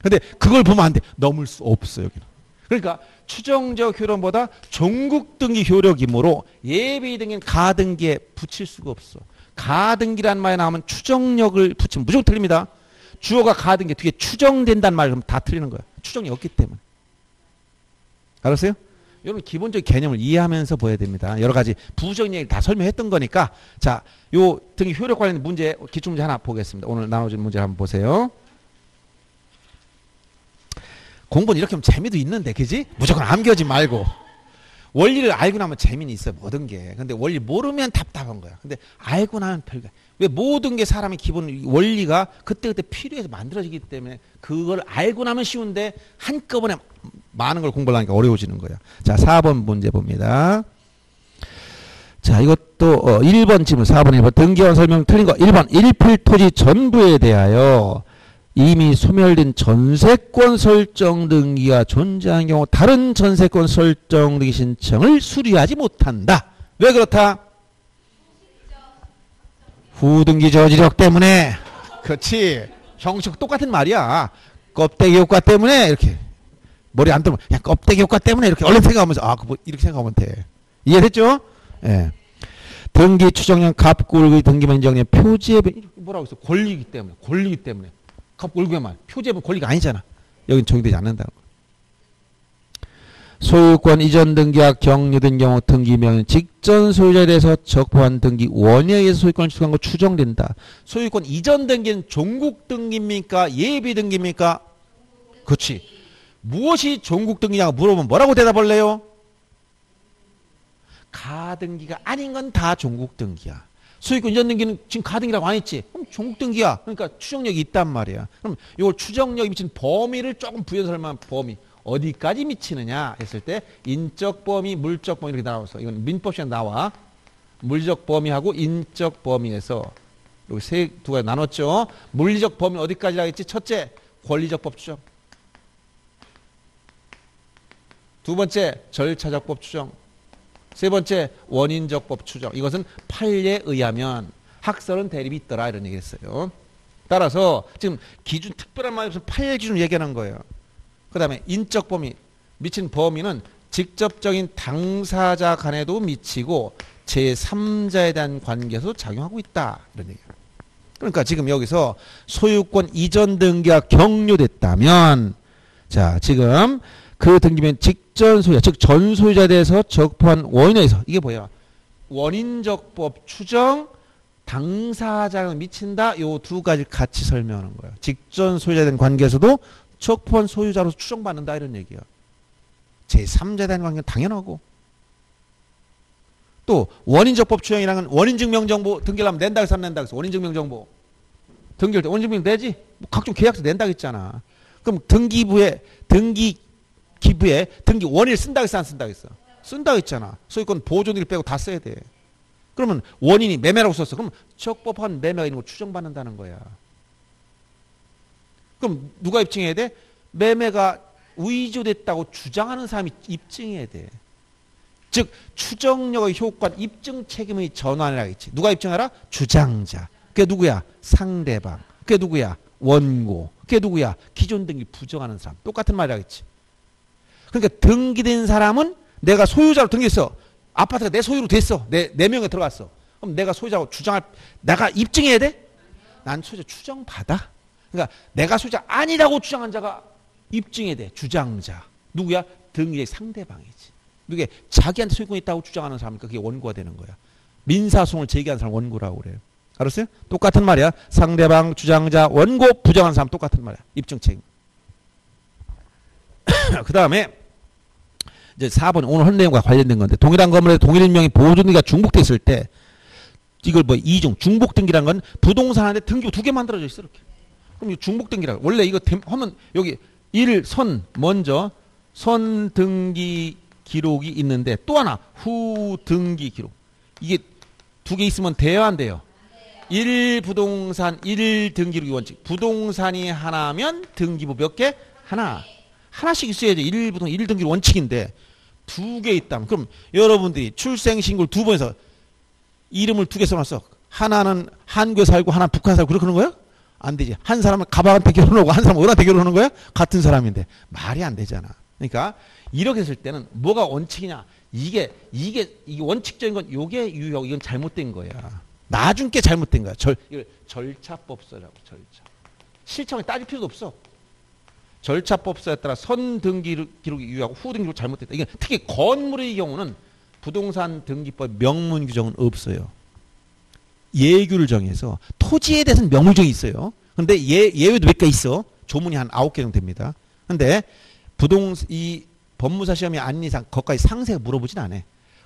근데 그걸 보면 안 돼. 넘을 수 없어 여기는. 그러니까 추정적 효력보다 전국 등기 효력이므로 예비 등기는 가등기에 붙일 수가 없어. 가등기란 말이 나오면 추정력을 붙이면 무조건 틀립니다. 주어가 가등기 뒤에 추정된다는 말 그럼 다 틀리는 거야. 추정이 없기 때문에. 알았어요? 여러분 기본적 개념을 이해하면서 보여야 됩니다. 여러 가지 부정 얘기를 다 설명했던 거니까 자, 요 등기 효력 관련 문제 기출 문제 하나 보겠습니다. 오늘 나눠진 문제 한번 보세요. 공부는 이렇게 하면 재미도 있는데, 그지? 무조건 암기하지 말고. 원리를 알고 나면 재미는 있어, 모든 게. 근데 원리 모르면 답답한 거야. 근데 알고 나면 별거. 왜 모든 게 사람의 기본 원리가 그때그때 필요해서 만들어지기 때문에 그걸 알고 나면 쉬운데 한꺼번에 많은 걸 공부를 하니까 어려워지는 거야. 자, 4번 문제 봅니다. 자, 이것도 어, 1번 질문, 4번 1번 등기원 설명 틀린 거 1번 일필 토지 전부에 대하여 이미 소멸된 전세권 설정 등기가 존재한 경우 다른 전세권 설정 등기 신청을 수리하지 못한다. 왜 그렇다? 후등기 저지력 때문에 그렇지 형식 똑같은 말이야 껍데기 효과 때문에 이렇게 머리 안 들면 야 껍데기 효과 때문에 이렇게 얼른 생각하면서 아뭐 이렇게 생각하면 돼 이해됐죠? 예. 등기 추정령 갑골의 등기만 인정령 표지에 뭐라고 했어 권리이기 때문에 권리이기 때문에 갑골구에만 표지에는 권리가 아니잖아 여긴 적용되지 않는다는 거 소유권 이전 등기약 격려된 경우 등기명은 직전 소유자에 대해서 적법한 등기 원에 의해서 소유권을 취득한 거 추정된다. 소유권 이전 등기는 종국 등기입니까? 예비 등기입니까? 그렇지. 무엇이 종국 등기냐고 물어보면 뭐라고 대답할래요? 가등기가 아닌 건 다 종국 등기야. 소유권 이전 등기는 지금 가등기라고 안 했지? 그럼 종국 등기야. 그러니까 추정력이 있단 말이야. 그럼 이걸 추정력이 미친 범위를 조금 부연 설명한 범위. 어디까지 미치느냐 했을 때 인적 범위, 물적 범위 이렇게 나와서 이건 민법 시간 나와. 물적 범위하고 인적 범위에서 여기 세 두 가지 나눴죠. 물리적 범위 어디까지 하겠지? 첫째, 권리적 법 추정. 두 번째, 절차적 법 추정. 세 번째, 원인적 법 추정. 이것은 판례에 의하면 학설은 대립이 있더라 이런 얘기 했어요. 따라서 지금 기준 특별한 말이 없으면 판례 기준을 얘기하는 거예요. 그 다음에 인적 범위. 미친 범위는 직접적인 당사자 간에도 미치고 제3자에 대한 관계에서 작용하고 있다. 이런 얘기예요. 그러니까 지금 여기서 소유권 이전 등기가 격려됐다면 자 지금 그 등기면 직전 소유자 즉 전 소유자에 대해서 적법한 원인에 의해서 이게 뭐야 원인적 법 추정 당사자가 미친다 요 두 가지 같이 설명하는 거예요. 직전 소유자에 대한 관계에서도 적법한 소유자로 추정받는다 이런 얘기야 제3자에 대한 관계는 당연하고. 또 원인적 법 추정이라는 원인증명정보 등기하면 낸다 해서 안 낸다 해서 원인증명정보. 등기할 때 원인증명 내지? 뭐 각종 계약서 낸다 했잖아. 그럼 등기부에 등기 기부에 등기 원인을 쓴다 했어 안 쓴다 했어 쓴다 했잖아 소유권 보존일 빼고 다 써야 돼 그러면 원인이 매매라고 썼어 그럼 적법한 매매가 있는 거 추정받는다는 거야 그럼 누가 입증해야 돼? 매매가 위조됐다고 주장하는 사람이 입증해야 돼 즉 추정력의 효과 입증 책임의 전환이라고 했지. 누가 입증하라? 주장자. 그게 누구야? 상대방. 그게 누구야? 원고. 그게 누구야? 기존 등기 부정하는 사람. 똑같은 말이라겠지. 그러니까 등기된 사람은 내가 소유자로 등기했어. 아파트가 내 소유로 됐어. 내, 내 명에 들어갔어. 그럼 내가 소유자고 주장할, 내가 입증해야 돼? 난 소유자 추정받아. 그러니까 내가 소유자 아니라고 주장한 자가 입증해야 돼. 주장자. 누구야? 등기의 상대방이지. 이게 자기한테 소유권이 있다고 주장하는 사람이니까 그게 원고가 되는 거야. 민사소송을 제기한 사람 원고라고 그래요. 알았어요? 똑같은 말이야. 상대방, 주장자, 원고, 부정한 사람 똑같은 말이야. 입증 책임. 그 다음에 이제 4번 오늘 한 내용과 관련된 건데 동일한 건물에 동일 인명이 보존등기가 중복됐을 때 이걸 뭐 이중 중복 등기란 건 부동산 안에 등기 두 개 만들어져 있어 이렇게. 그럼 이 중복 등기라 원래 이거 하면 여기 1, 선 먼저 선 등기 기록이 있는데 또 하나 후 등기 기록 이게 두 개 있으면 돼요 안 돼요? 1 부동산 1 등기록이 원칙 부동산이 하나면 등기부 몇 개? 하나 하나씩 1 부동 1 등기록 원칙인데 두 개 있다면 그럼 여러분들이 출생신고를 두 번에서 이름을 두 개 써놨어 하나는 한국에 살고 하나는 북한 살고 그러는 거야? 안 되지 한 사람은 가방한테 결혼하고 한 사람은 어른한테 결혼하는 거야? 같은 사람인데 말이 안 되잖아 그러니까 이렇게 했을 때는 뭐가 원칙이냐? 이게 이게 이게 원칙적인 건 요게 유효 이건 잘못된 거야. 나중 게 잘못된 거야. 절 절차법서라고 절차. 실청에 따질 필요도 없어. 절차법서에 따라 선 등기 기록이 유효하고 후 등기록 잘못됐다. 이게 특히 건물의 경우는 부동산 등기법 명문 규정은 없어요. 예규를 정해서 토지에 대해서는 명문정이 있어요. 근데 예, 예외도 몇 개 있어. 조문이 한 아홉 개 정도 됩니다. 근데 부동 이 법무사 시험이 아닌 이상 거기까지 상세히 물어보진 않아.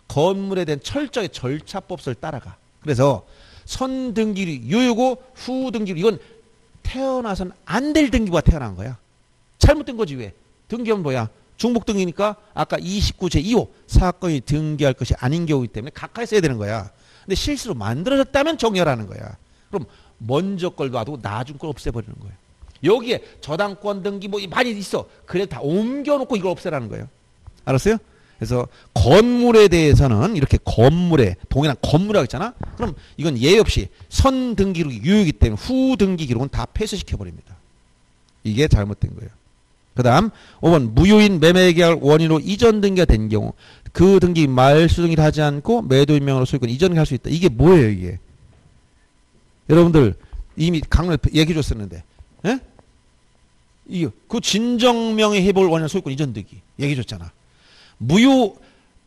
건물에 대한 철저히 절차법을 따라가. 그래서 선 등기리 유효고 후 등기리 이건 태어나선 안 될 등기부가 태어난 거야. 잘못된 거지 왜? 등기하면 뭐야? 중복 등기니까 아까 29제 2호 사건이 등기할 것이 아닌 경우이기 때문에 가까이 써야 되는 거야. 근데 실수로 만들어졌다면 정렬하는 거야. 그럼 먼저 걸 놔두고 나중 걸 없애버리는 거예요. 여기에 저당권 등기 뭐 많이 있어. 그래 다 옮겨놓고 이걸 없애라는 거예요. 알았어요? 그래서 건물에 대해서는 이렇게 건물에 동일한 건물이라고 했잖아. 그럼 이건 예외 없이 선 등기 록이 유효이기 때문에 후 등기 기록은 다 폐쇄시켜 버립니다. 이게 잘못된 거예요. 그 다음 5번 무효인 매매 계약 원인으로 이전 등기가 된 경우 그 등기 말 수 등기를 하지 않고 매도 인 명으로 소유권 이전할 수 있다. 이게 뭐예요, 이게? 여러분들 이미 강론 얘기해 줬었는데. 예? 이그 진정명의 해볼 원인 소유권 이전되기 얘기해 줬잖아. 무효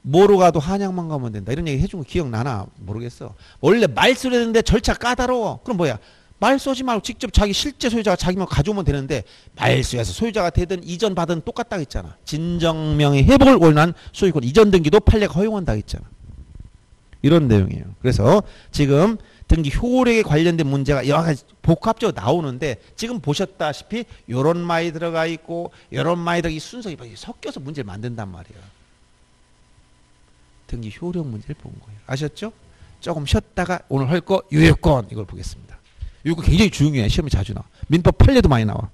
뭐로 가도 한양만 가면 된다. 이런 얘기 해준 거 기억나나 모르겠어. 원래 말소를 했는데 절차 까다로워. 그럼 뭐야? 말 쏘지 말고 직접 자기 실제 소유자가 자기만 가져오면 되는데 말소에서 소유자가 되든 이전 받은 똑같다 했잖아. 진정명의 회복을 원한 소유권 이전 등기도 판례가 허용한다 했잖아. 이런 내용이에요. 그래서 지금 등기 효력에 관련된 문제가 여러 가지 복합적으로 나오는데 지금 보셨다시피 요런 말이 들어가 있고 요런 말이 들어가 이 순서가 섞여서 문제를 만든단 말이야. 등기 효력 문제를 본 거예요. 아셨죠? 조금 쉬었다가 오늘 할 거 유효권 이걸 보겠습니다. 이거 굉장히 중요해. 시험에 자주 나와. 민법 판례도 많이 나와.